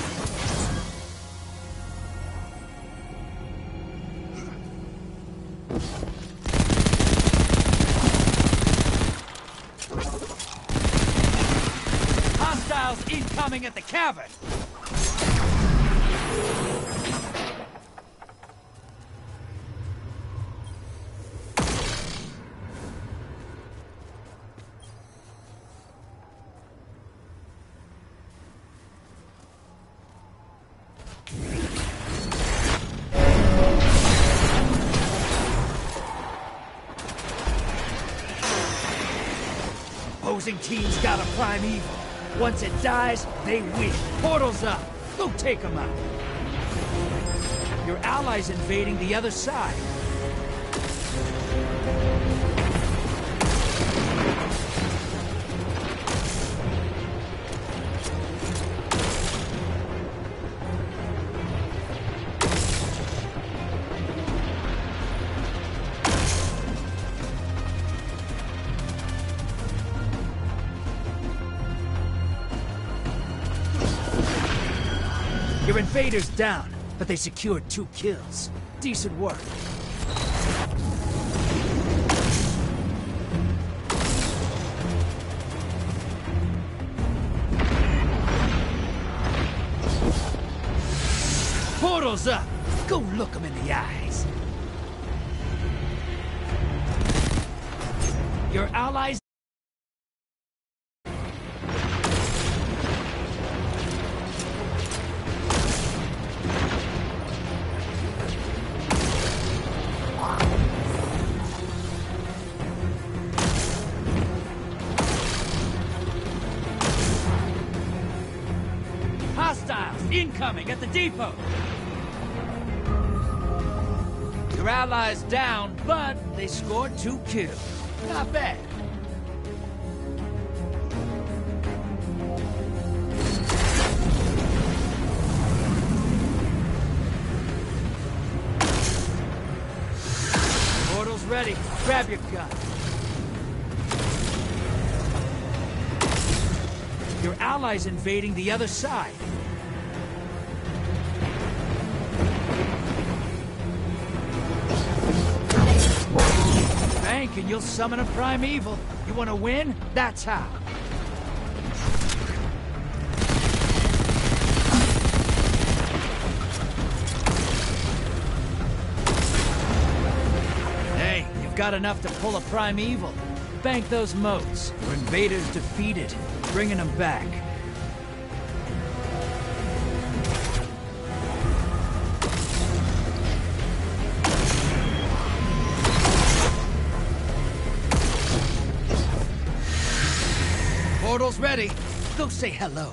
team's got a primeval. Once it dies, they win. Portal's up. Go take them out. Your allies invading the other side. Invaders down, but they secured two kills. Decent work. Portal's up! Go look them in the eyes. Grab your gun. Your allies invading the other side. Bank and you'll summon a primeval. You want to win? That's how. Got enough to pull a primeval. Bank those motes. Your invaders defeated. Bringing them back. Portal's ready. Go say hello.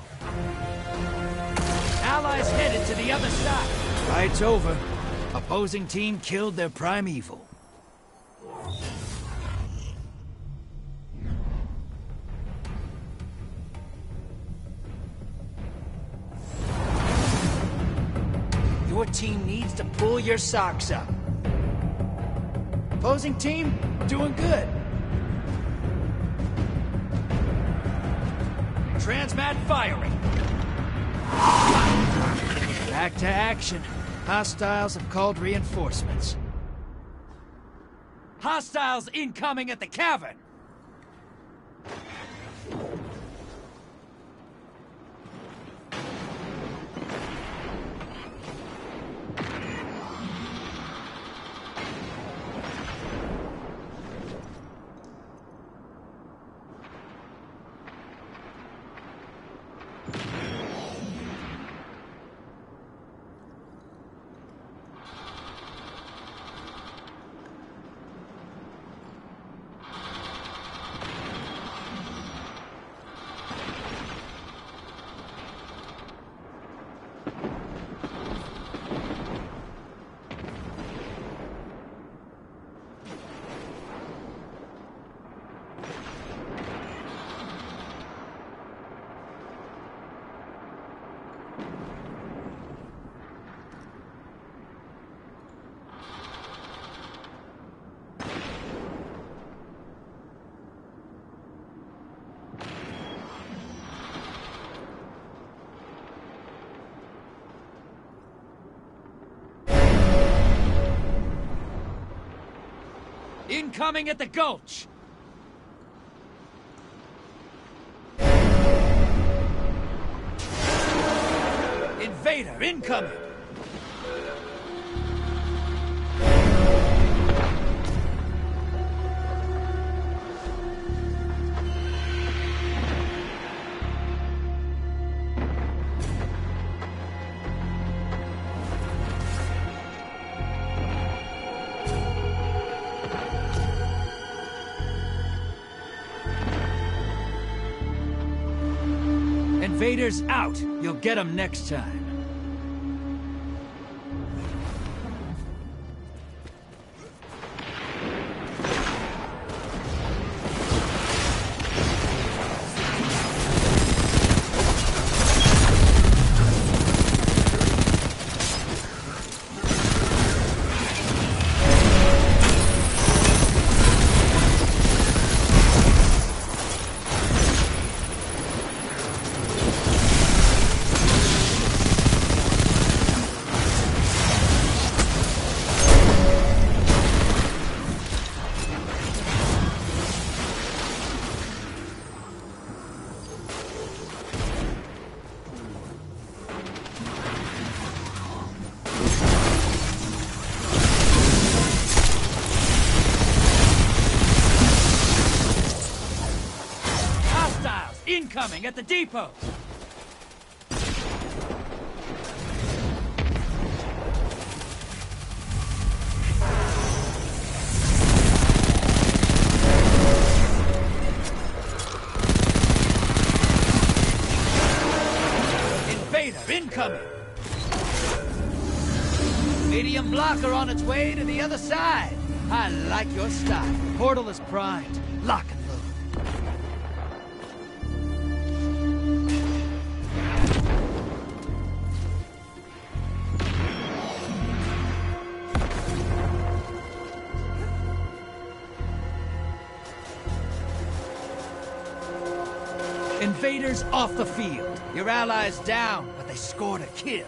Allies headed to the other side. Fight's over. Opposing team killed their primeval. Your socks up. Opposing team, doing good. Transmat firing. Back to action. Hostiles have called reinforcements. Hostiles incoming at the cavern! Incoming at the gulch! Invader incoming! Out! You'll get them next time. Incoming at the depot! Invader Incoming! Medium blocker on its way to the other side. I like your style. Portal is primed. The field. Your allies down, but they scored a kill.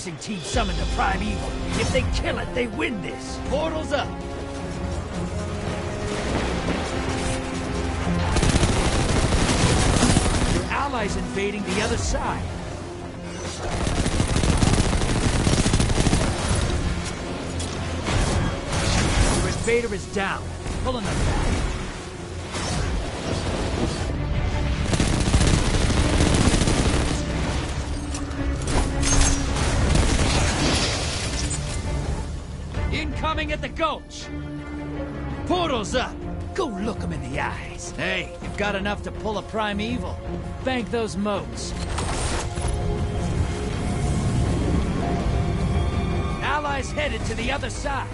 Opposing team summoned a primeval. If they kill it, they win this. Portal's up. Your allies invading the other side. Your invader is down. Pulling them back. Gulch! Portal's up! Go look him in the eyes. Hey, you've got enough to pull a primeval. Bank those motes. Allies headed to the other side.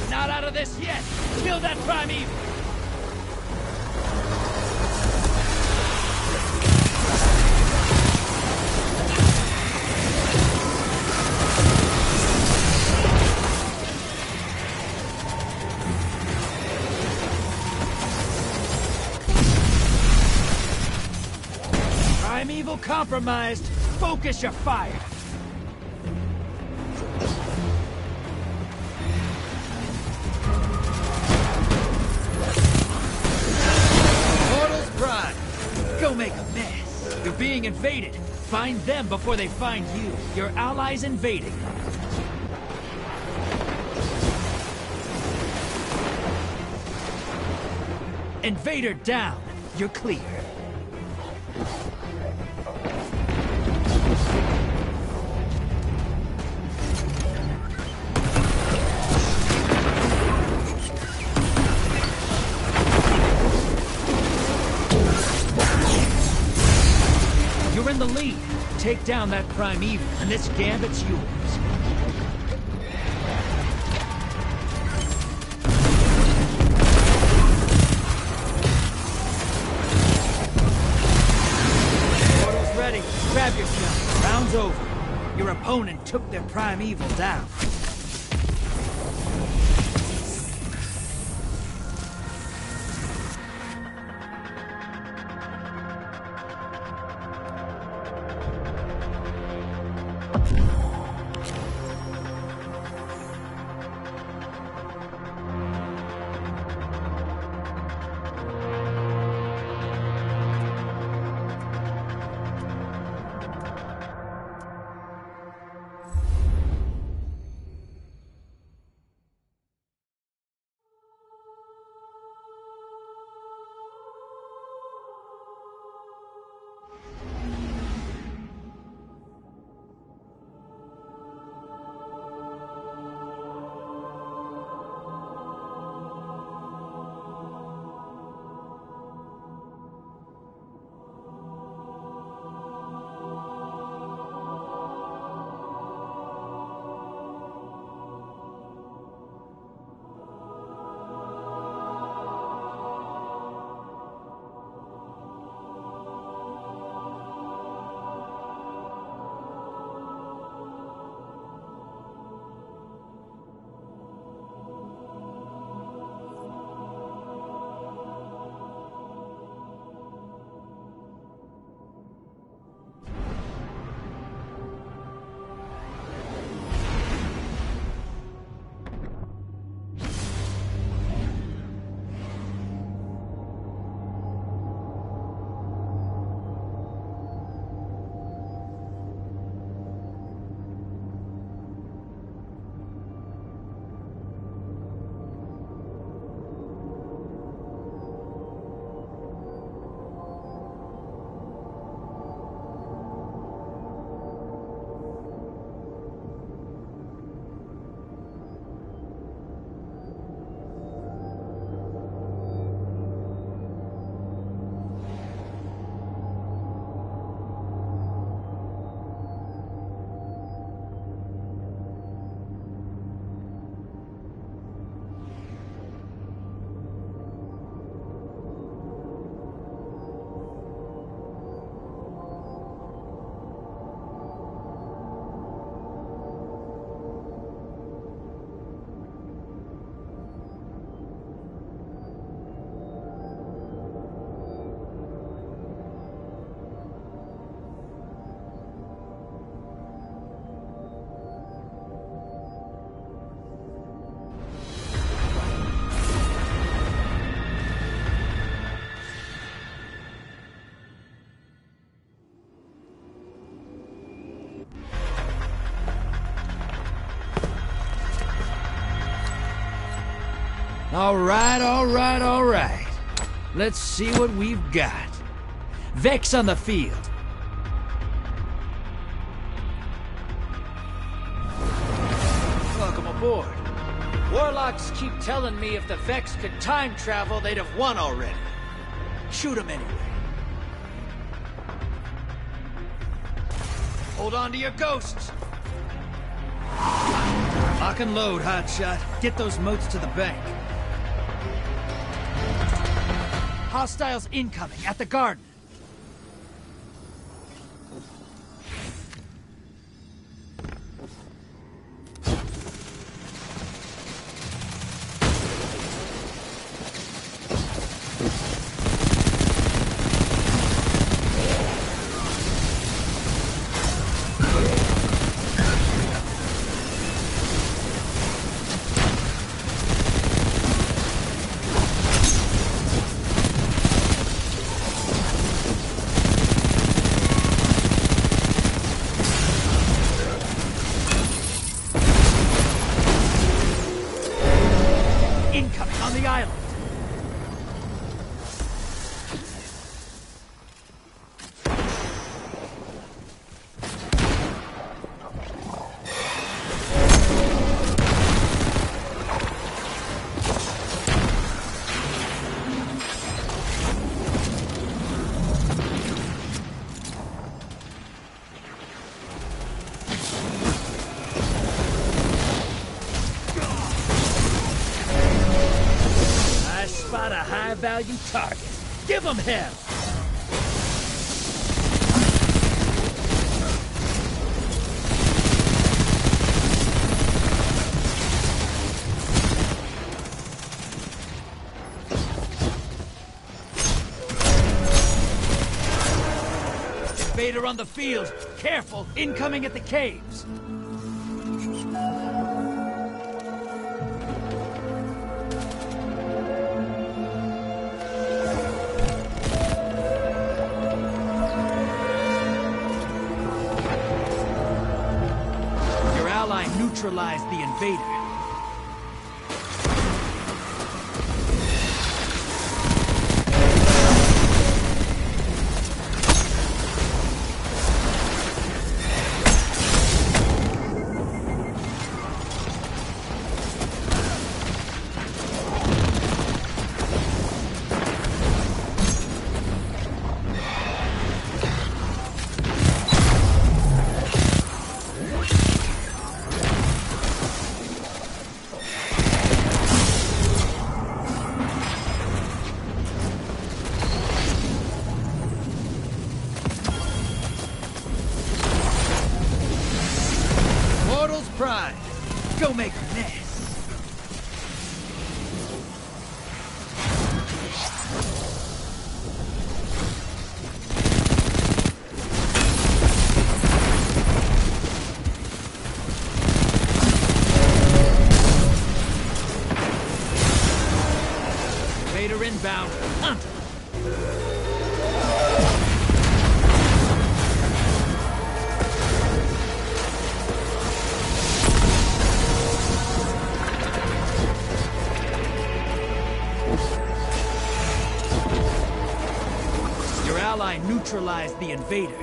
You're not out of this yet! Kill that primeval! Compromised. Focus your fire. Portal's prime. Go make a mess. You're being invaded. Find them before they find you. Your allies invading. Invader down. You're clear. Down that primeval, and this gambit's yours. Portal's ready. Grab your. Round's over. Your opponent took their primeval down. All right, all right, all right. Let's see what we've got. Vex on the field. Welcome aboard. Warlocks keep telling me if the Vex could time travel, they'd have won already. Shoot them anyway. Hold on to your ghosts. Lock and load, Hotshot. Get those motes to the bank. Hostiles incoming at the garden. On the field. Careful, incoming at the caves. Your ally neutralized the invader. Ally neutralized the invader.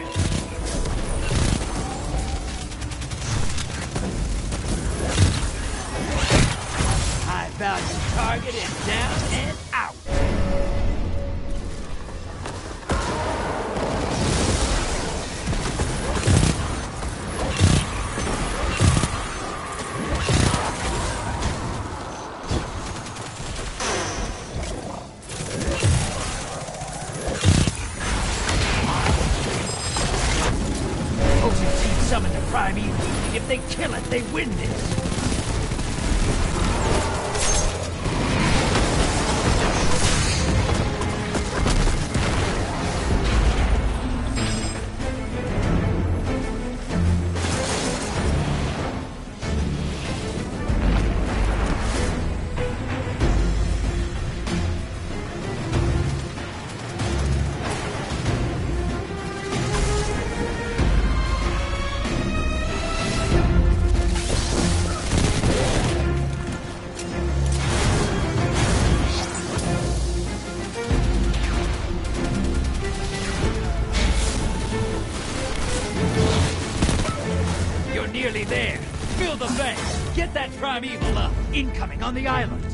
primeval, uh, incoming on the island.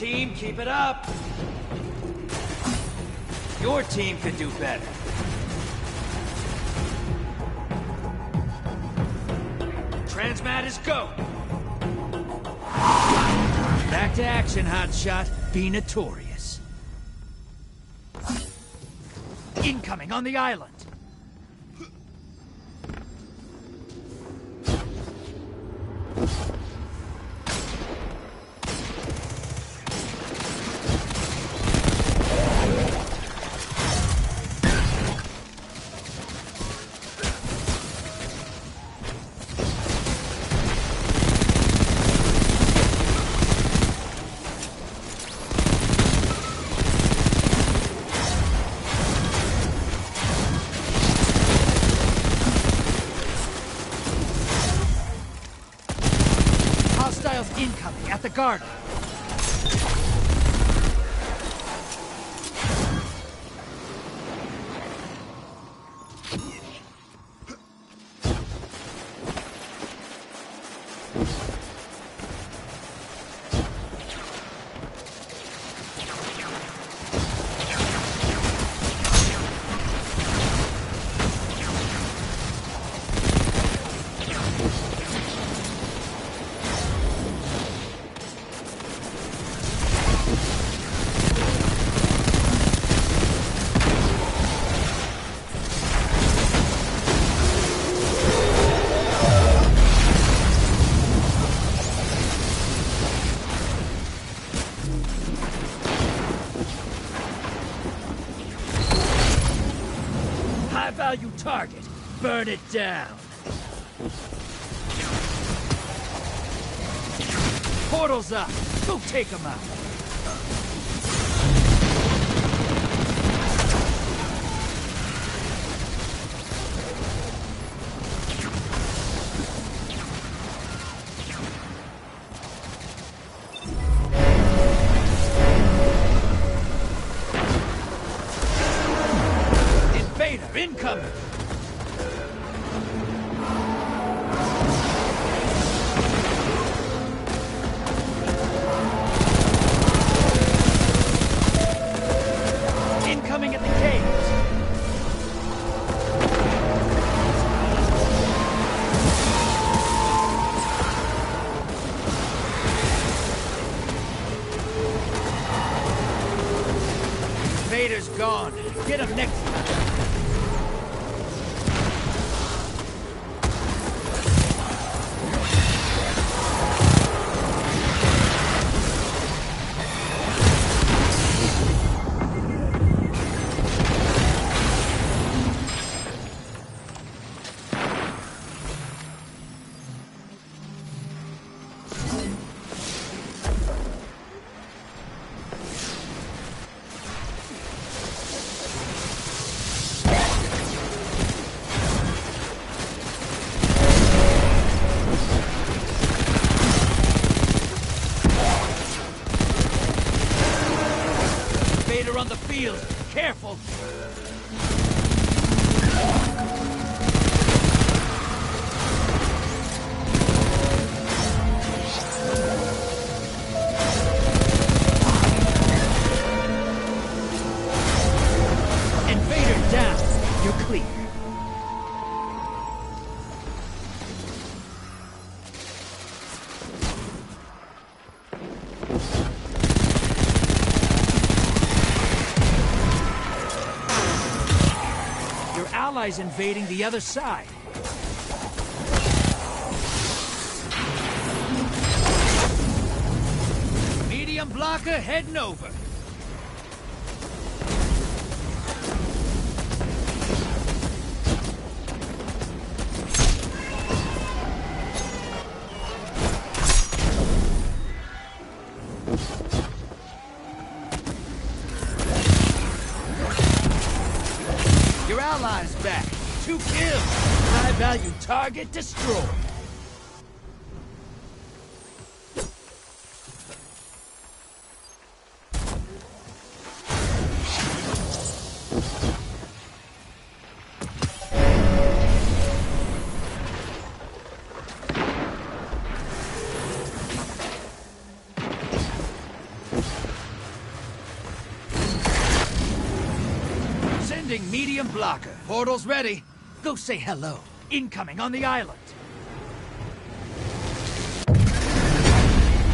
team, keep it up. Your team could do better. Transmat is go. Back to action, Hotshot. Be notorious. Incoming on the island. down. Portals up. Go take them out. Allies invading the other side. Medium blocker heading over. Value target destroyed. Sending medium blocker. Portal's ready. Go say hello. Incoming on the island.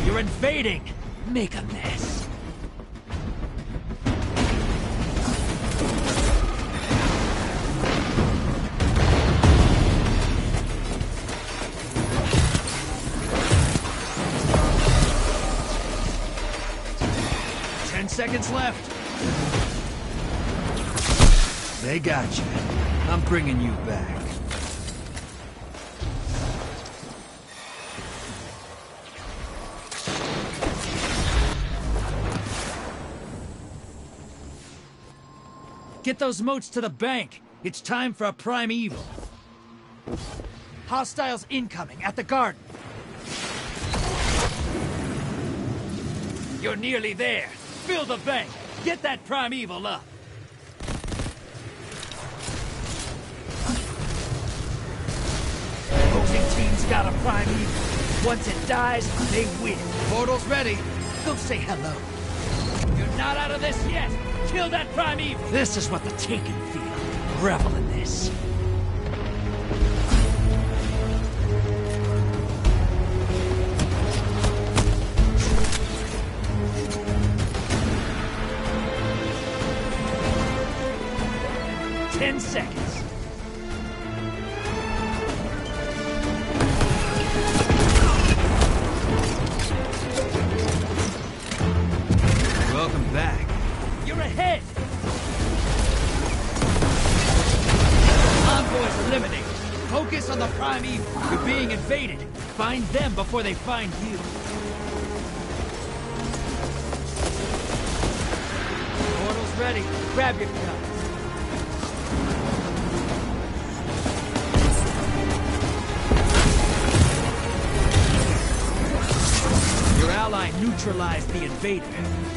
You're invading. Make a mess. Ten seconds left. They got you. I'm bringing you back. Get those motes to the bank. It's time for a primeval. Hostiles incoming at the garden. You're nearly there. Fill the bank. Get that primeval up. Opposing team's got a primeval. Once it dies, they win. Portal's ready. Go say hello. You're not out of this yet. Kill that primeval. This is what the Taken feel. Revel in this. Before they find you. Portal's ready. Grab your guns. Your ally neutralized the invader.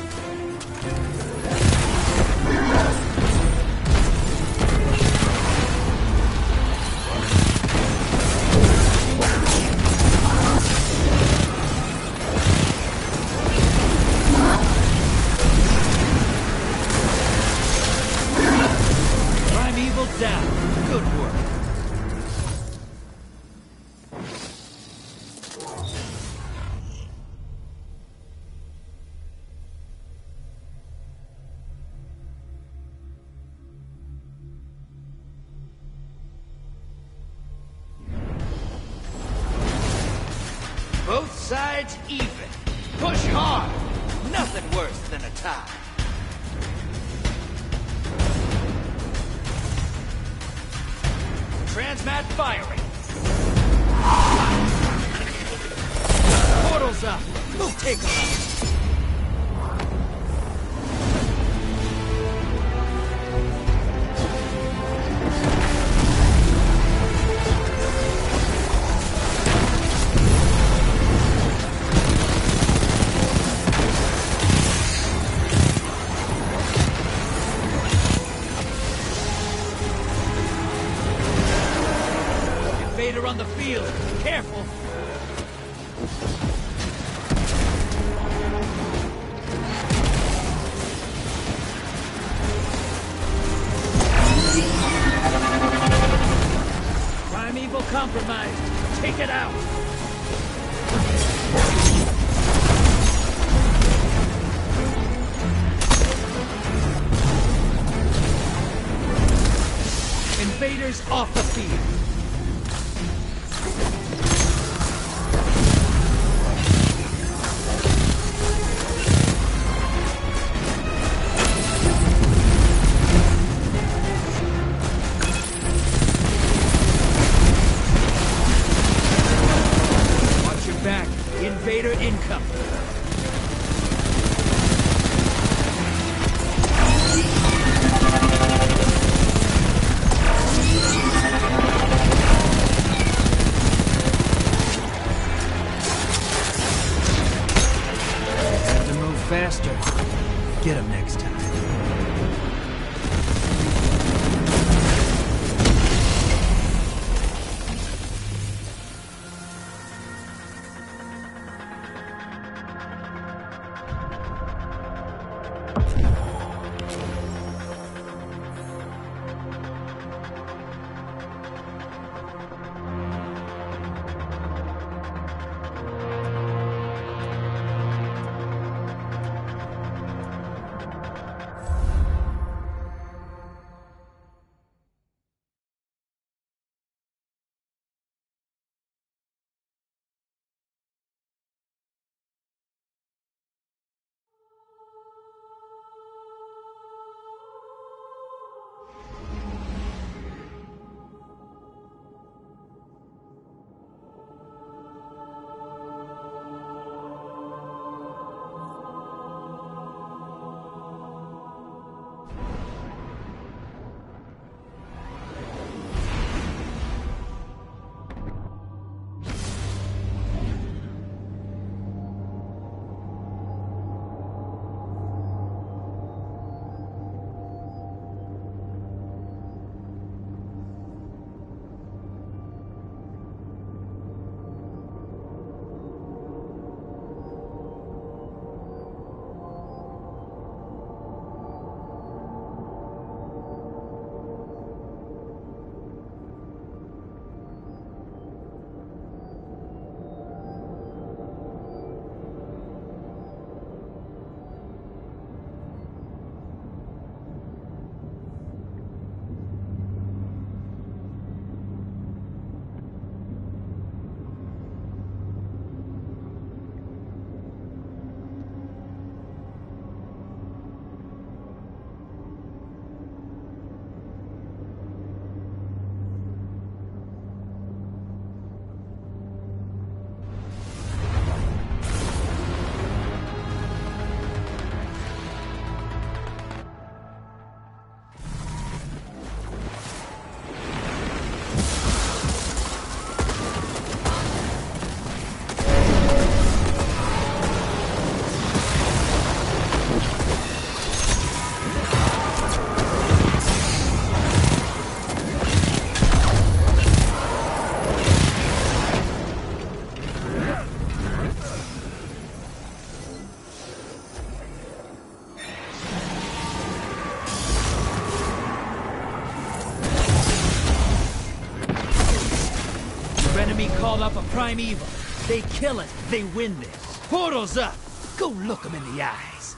Primeval. They kill it, they win this. Portal's up! Go look them in the eyes.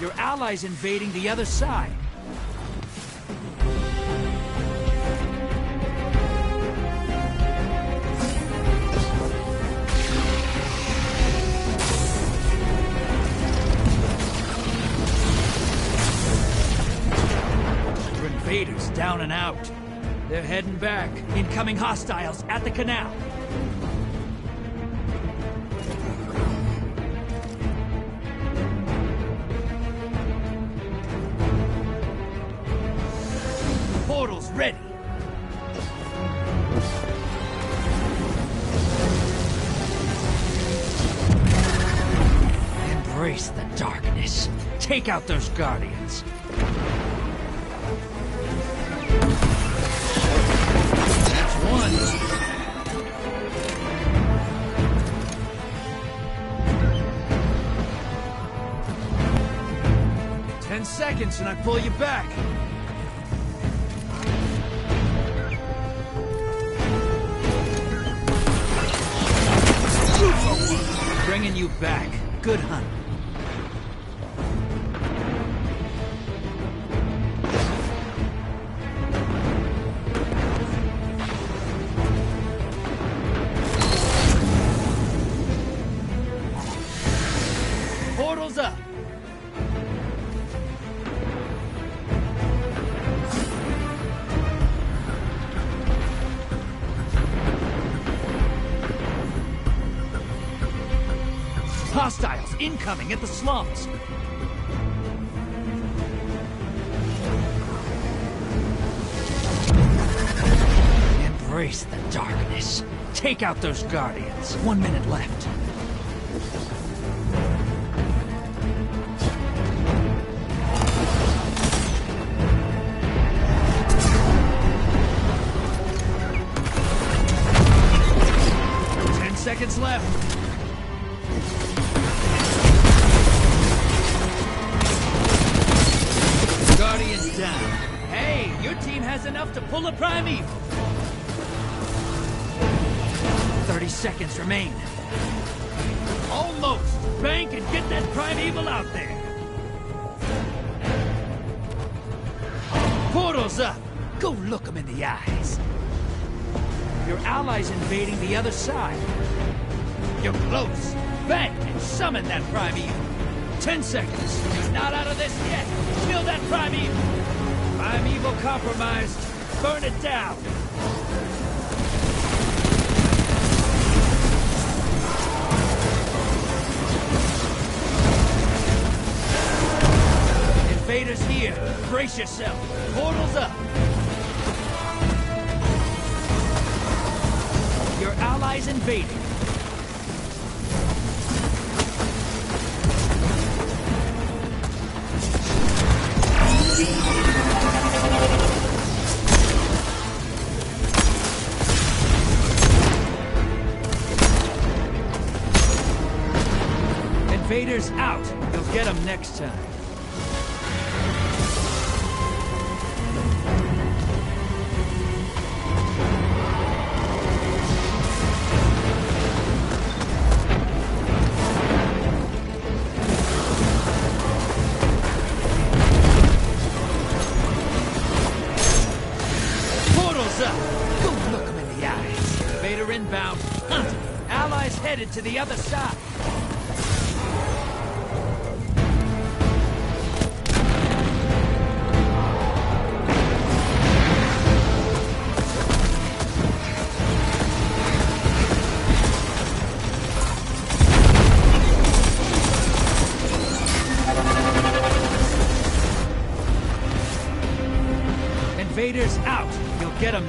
Your allies invading the other side. Down and out. They're heading back. Incoming hostiles at the canal. Guardians. That's one. Ten seconds and I pull you back. incoming at the slums. Embrace the darkness. Take out those guardians. One minute left. brace yourself. Portal's up. Your allies invading. Invaders out! You'll get them next time.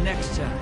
next time.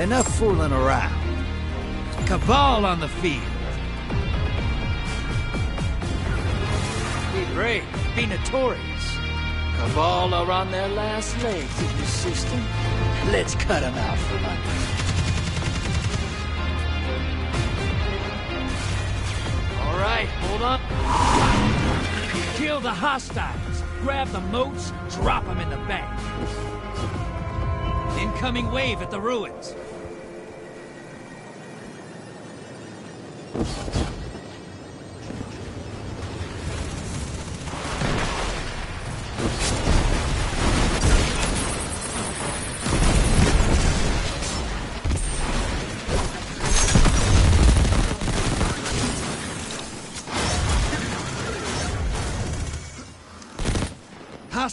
Enough fooling around. Cabal on the field. Be brave, be notorious. Cabal are on their last legs in this system. Let's cut them out from under. All right, hold on. Kill the hostiles. Grab the motes, drop them in the bank. Incoming wave at the ruins.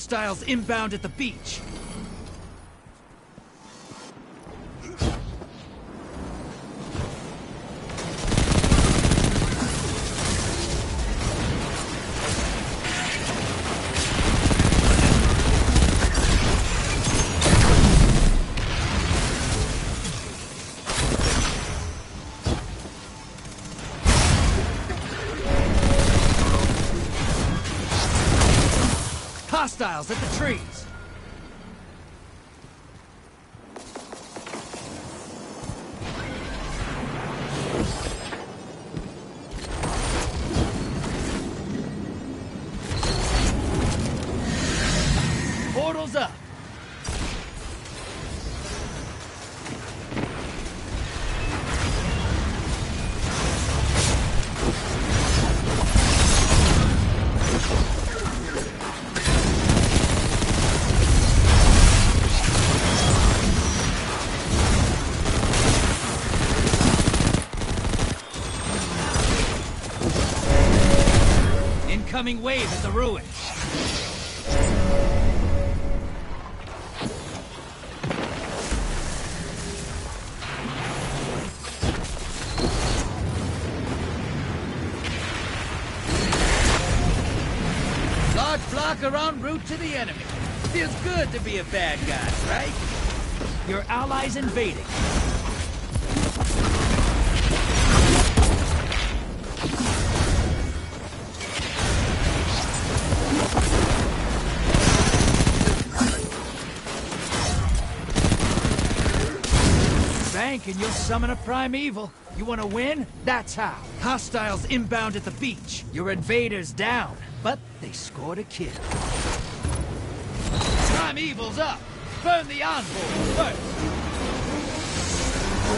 Hostiles inbound at the beach. Hostiles at the trees. Incoming wave at the ruins. Large flock are en route to the enemy. Feels good to be a bad guy, right? Your allies invading. And you'll summon a primeval. You want to win? That's how. Hostiles inbound at the beach. Your invaders down, but they scored a kill. Primeval's up. Burn the envoy first.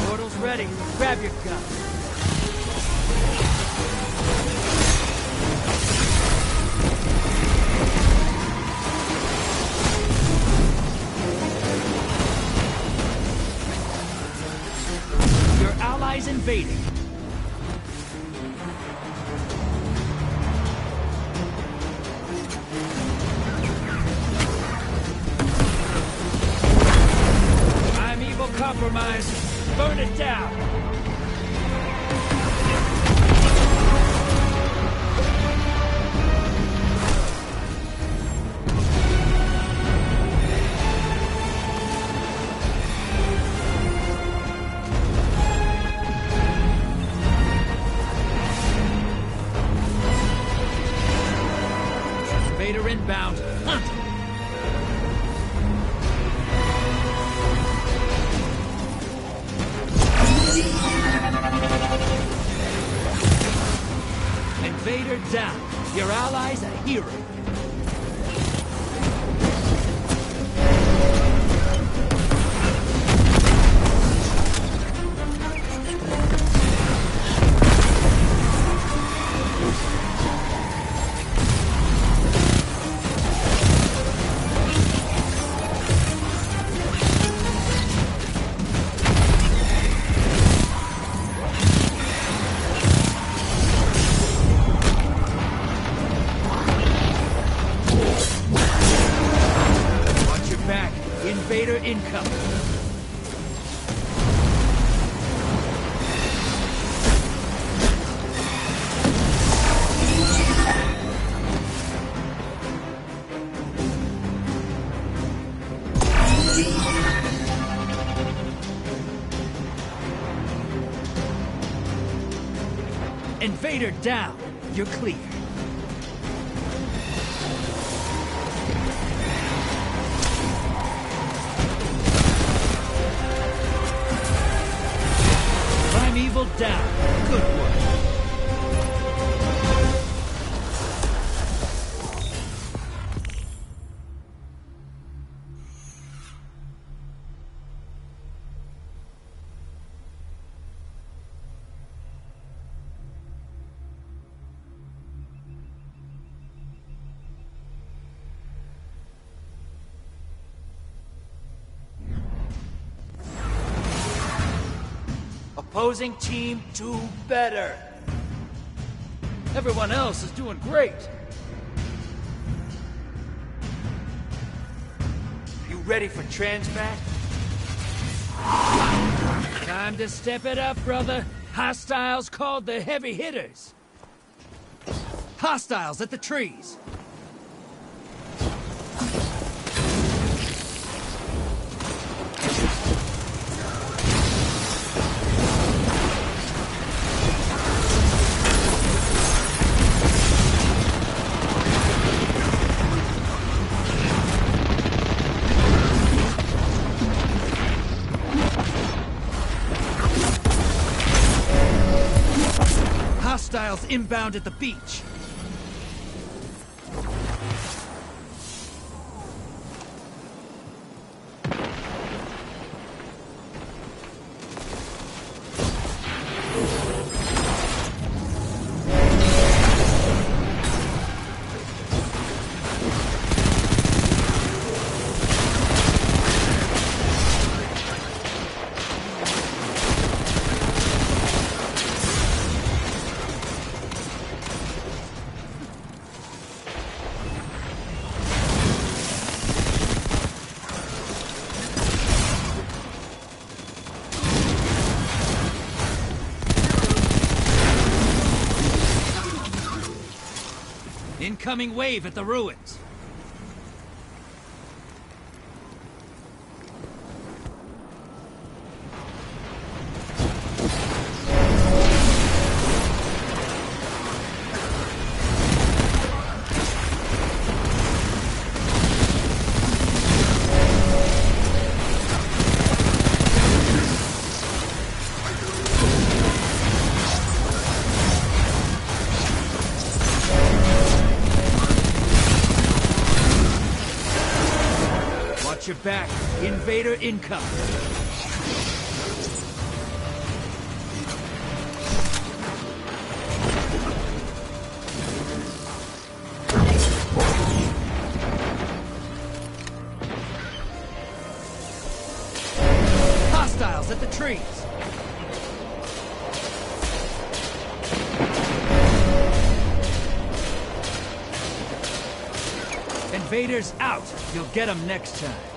Portal's ready. Grab your gun. Allies Invader down. You're clear. Team, do better. Everyone else is doing great. You ready for transmat? Time to step it up, brother. Hostiles called the heavy hitters. Hostiles at the trees. Inbound at the beach. Incoming wave at the ruins. Invader incoming. Hostiles at the trees. Invaders out. You'll get them next time.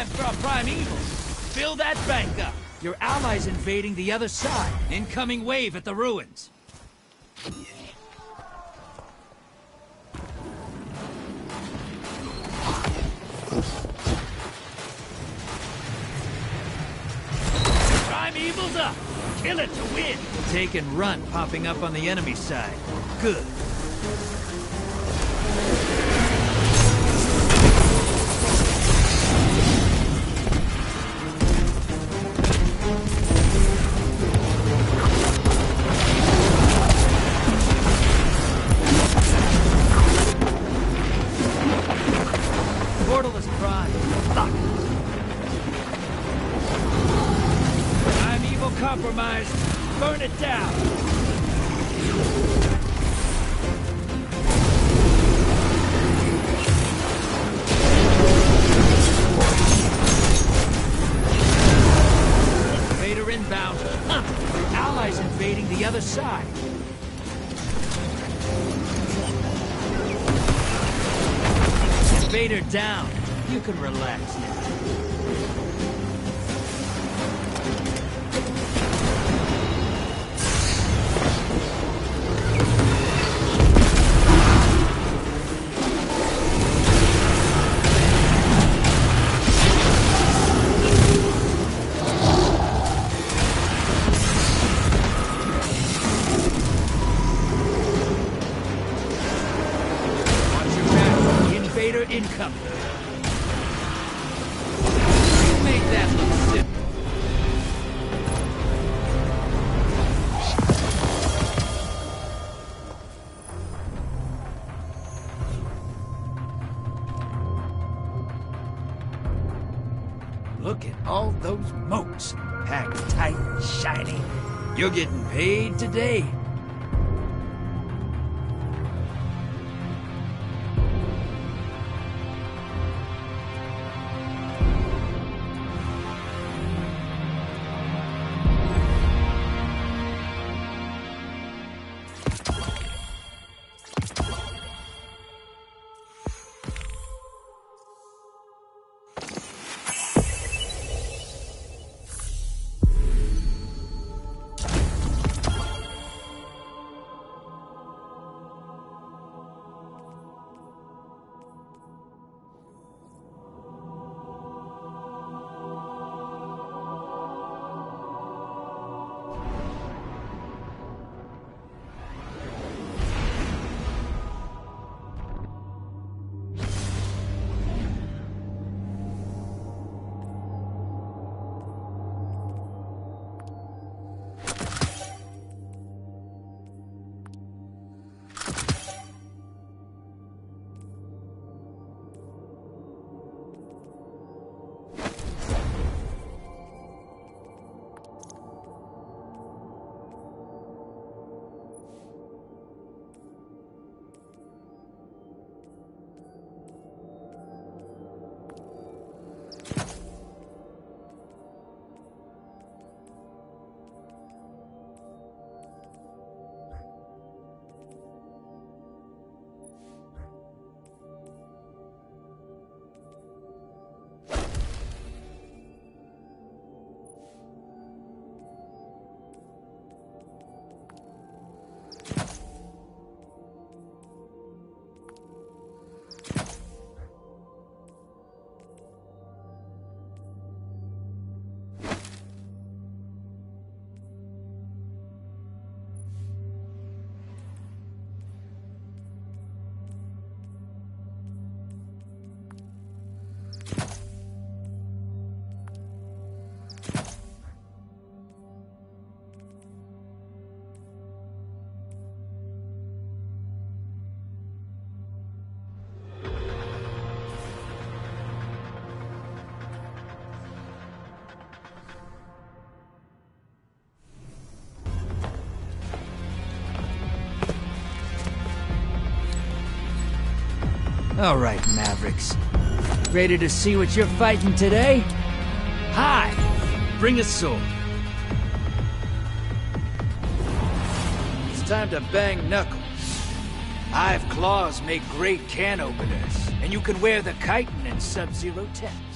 Time for a primeval. Fill that bank up. Your allies invading the other side. Incoming wave at the ruins. Primeval's up. Kill it to win. Take and run popping up on the enemy side. Good. You're getting paid today. All right, Mavericks. Ready to see what you're fighting today? Hi! Bring a sword. It's time to bang knuckles. I've claws make great can openers, and you can wear the chitin in Sub-Zero tents.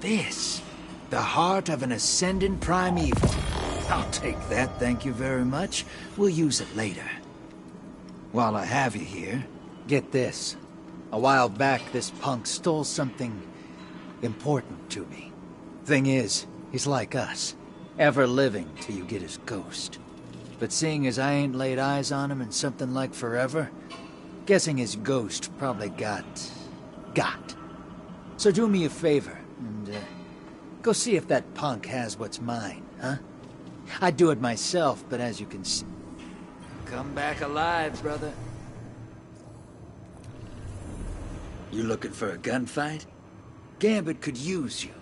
This? The heart of an Ascendant Primeval. I'll take that, thank you very much. We'll use it later. While I have you here, get this. A while back, this punk stole something important to me. Thing is, he's like us. Ever living till you get his ghost. But seeing as I ain't laid eyes on him in something like forever, guessing his ghost probably got... got. So do me a favor, go see if that punk has what's mine, huh? I'd do it myself, but as you can see... Come back alive, brother. You looking for a gunfight? Gambit could use you.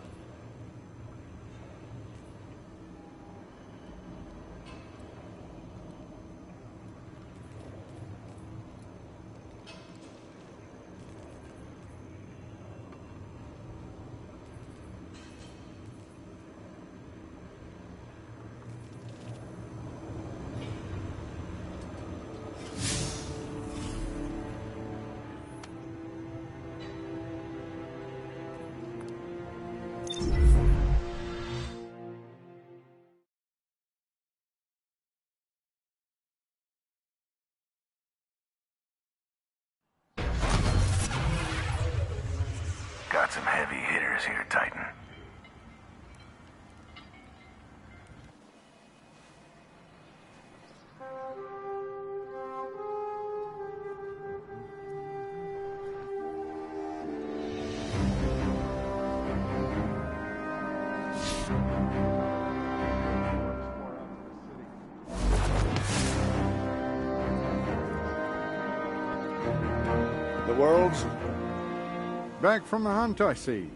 Back from the hunt, I see.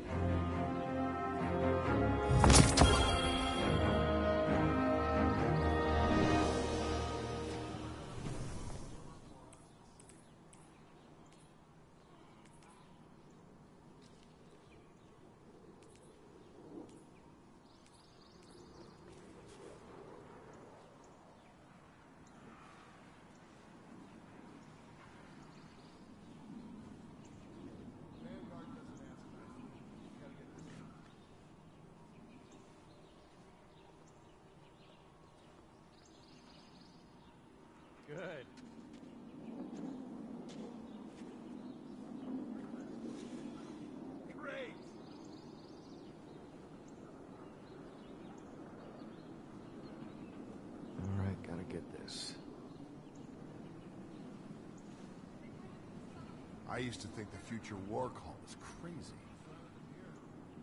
Used to think the future War Cult was crazy.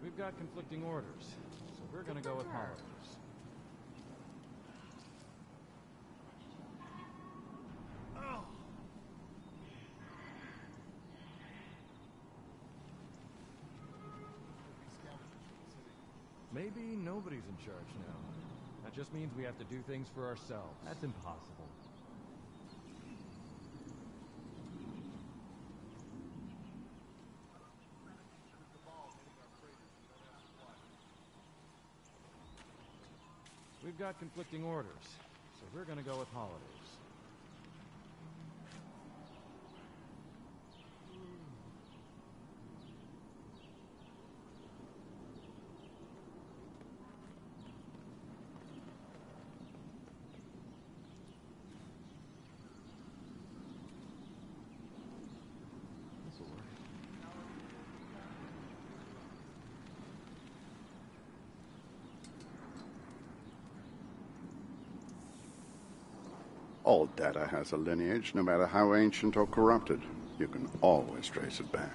We've got conflicting orders, so we're gonna go with Holliday's. Maybe nobody's in charge now. That just means we have to do things for ourselves. That's impossible. We've got conflicting orders, so we're gonna go with Holliday's. This'll work. All data has a lineage, no matter how ancient or corrupted. You can always trace it back.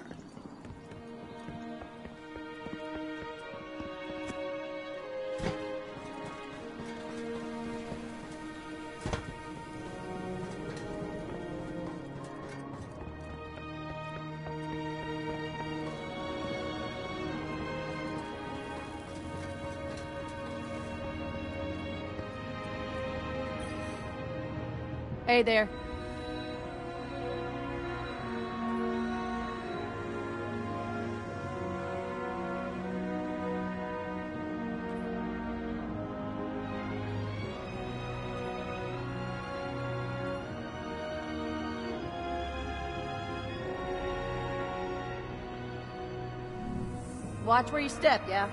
Hey there. Watch where you step, yeah?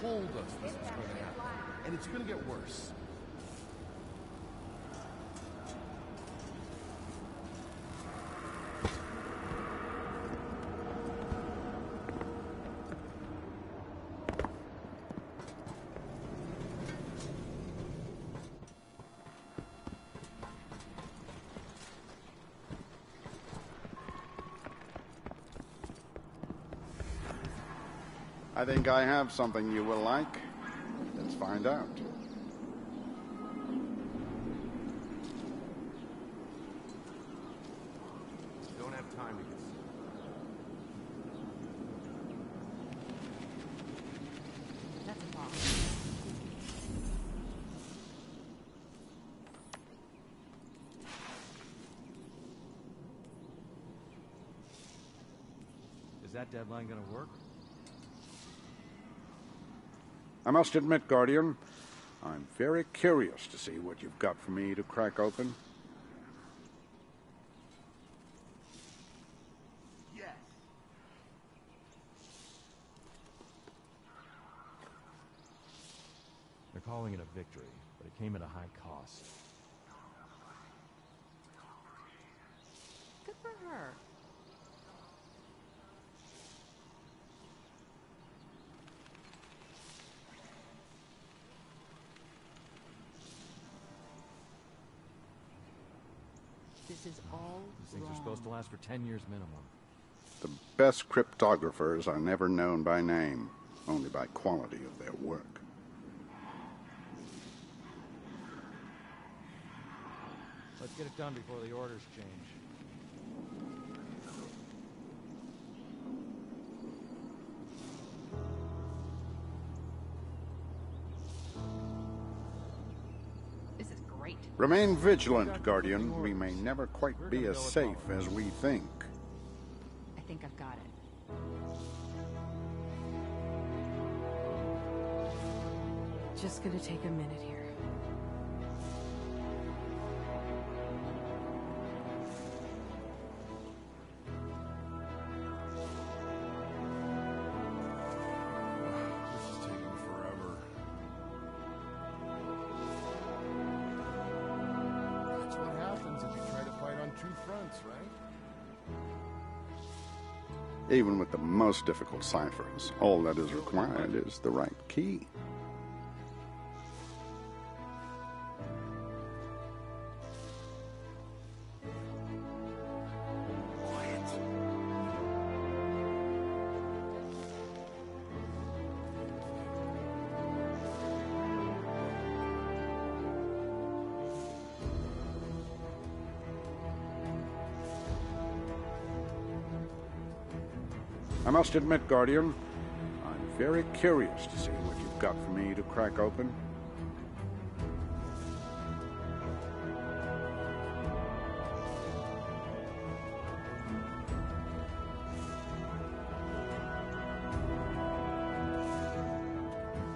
Told us this was going to happen, and it's going to get worse. I think I have something you will like. Let's find out. Don't have time to get That's a bomb. Is that deadline gonna work? I must admit, Guardian, I'm very curious to see what you've got for me to crack open. Yes. They're calling it a victory, but it came at a high cost. Good for her. This is all These things are supposed to last for 10 years minimum. The best cryptographers are never known by name, only by quality of their work. Let's get it done before the orders change. Remain vigilant, Guardian. We may never quite be as safe as we think. I think I've got it. Just gonna take a minute here. Even with the most difficult ciphers, all that is required is the right key. Must admit, Guardian, I'm very curious to see what you've got for me to crack open.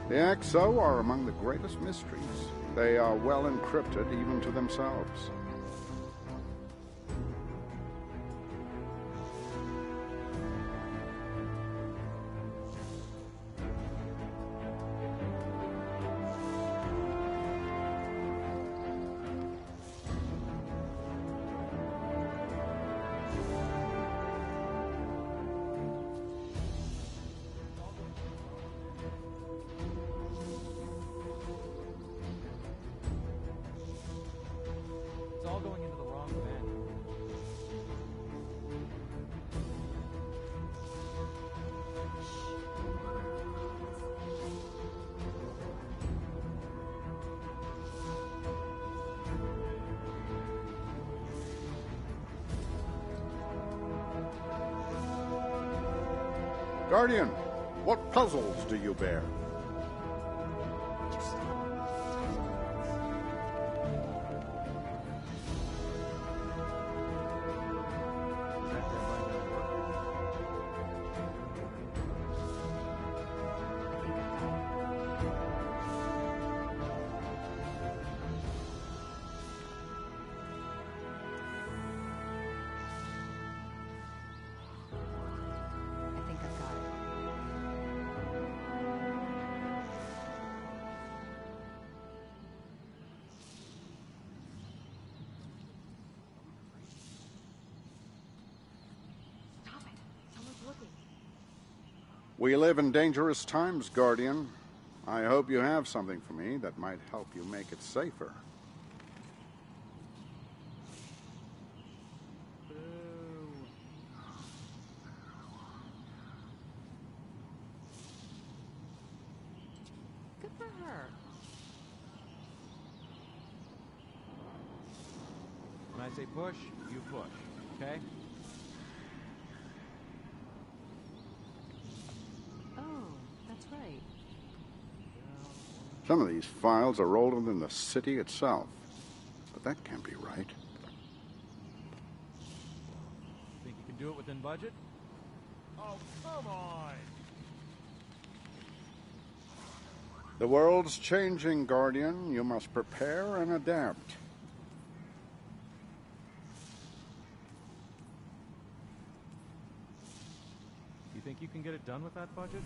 The Exo are among the greatest mysteries. They are well encrypted even to themselves. Guardian, what puzzles do you bear? We live in dangerous times, Guardian. I hope you have something for me that might help you make it safer. Good for her. When I say push, you push, okay? Oh, that's right. Some of these files are older than the city itself. But that can't be right. Think you can do it within budget? Oh, come on! The world's changing, Guardian. You must prepare and adapt. You think you can get it done with that budget?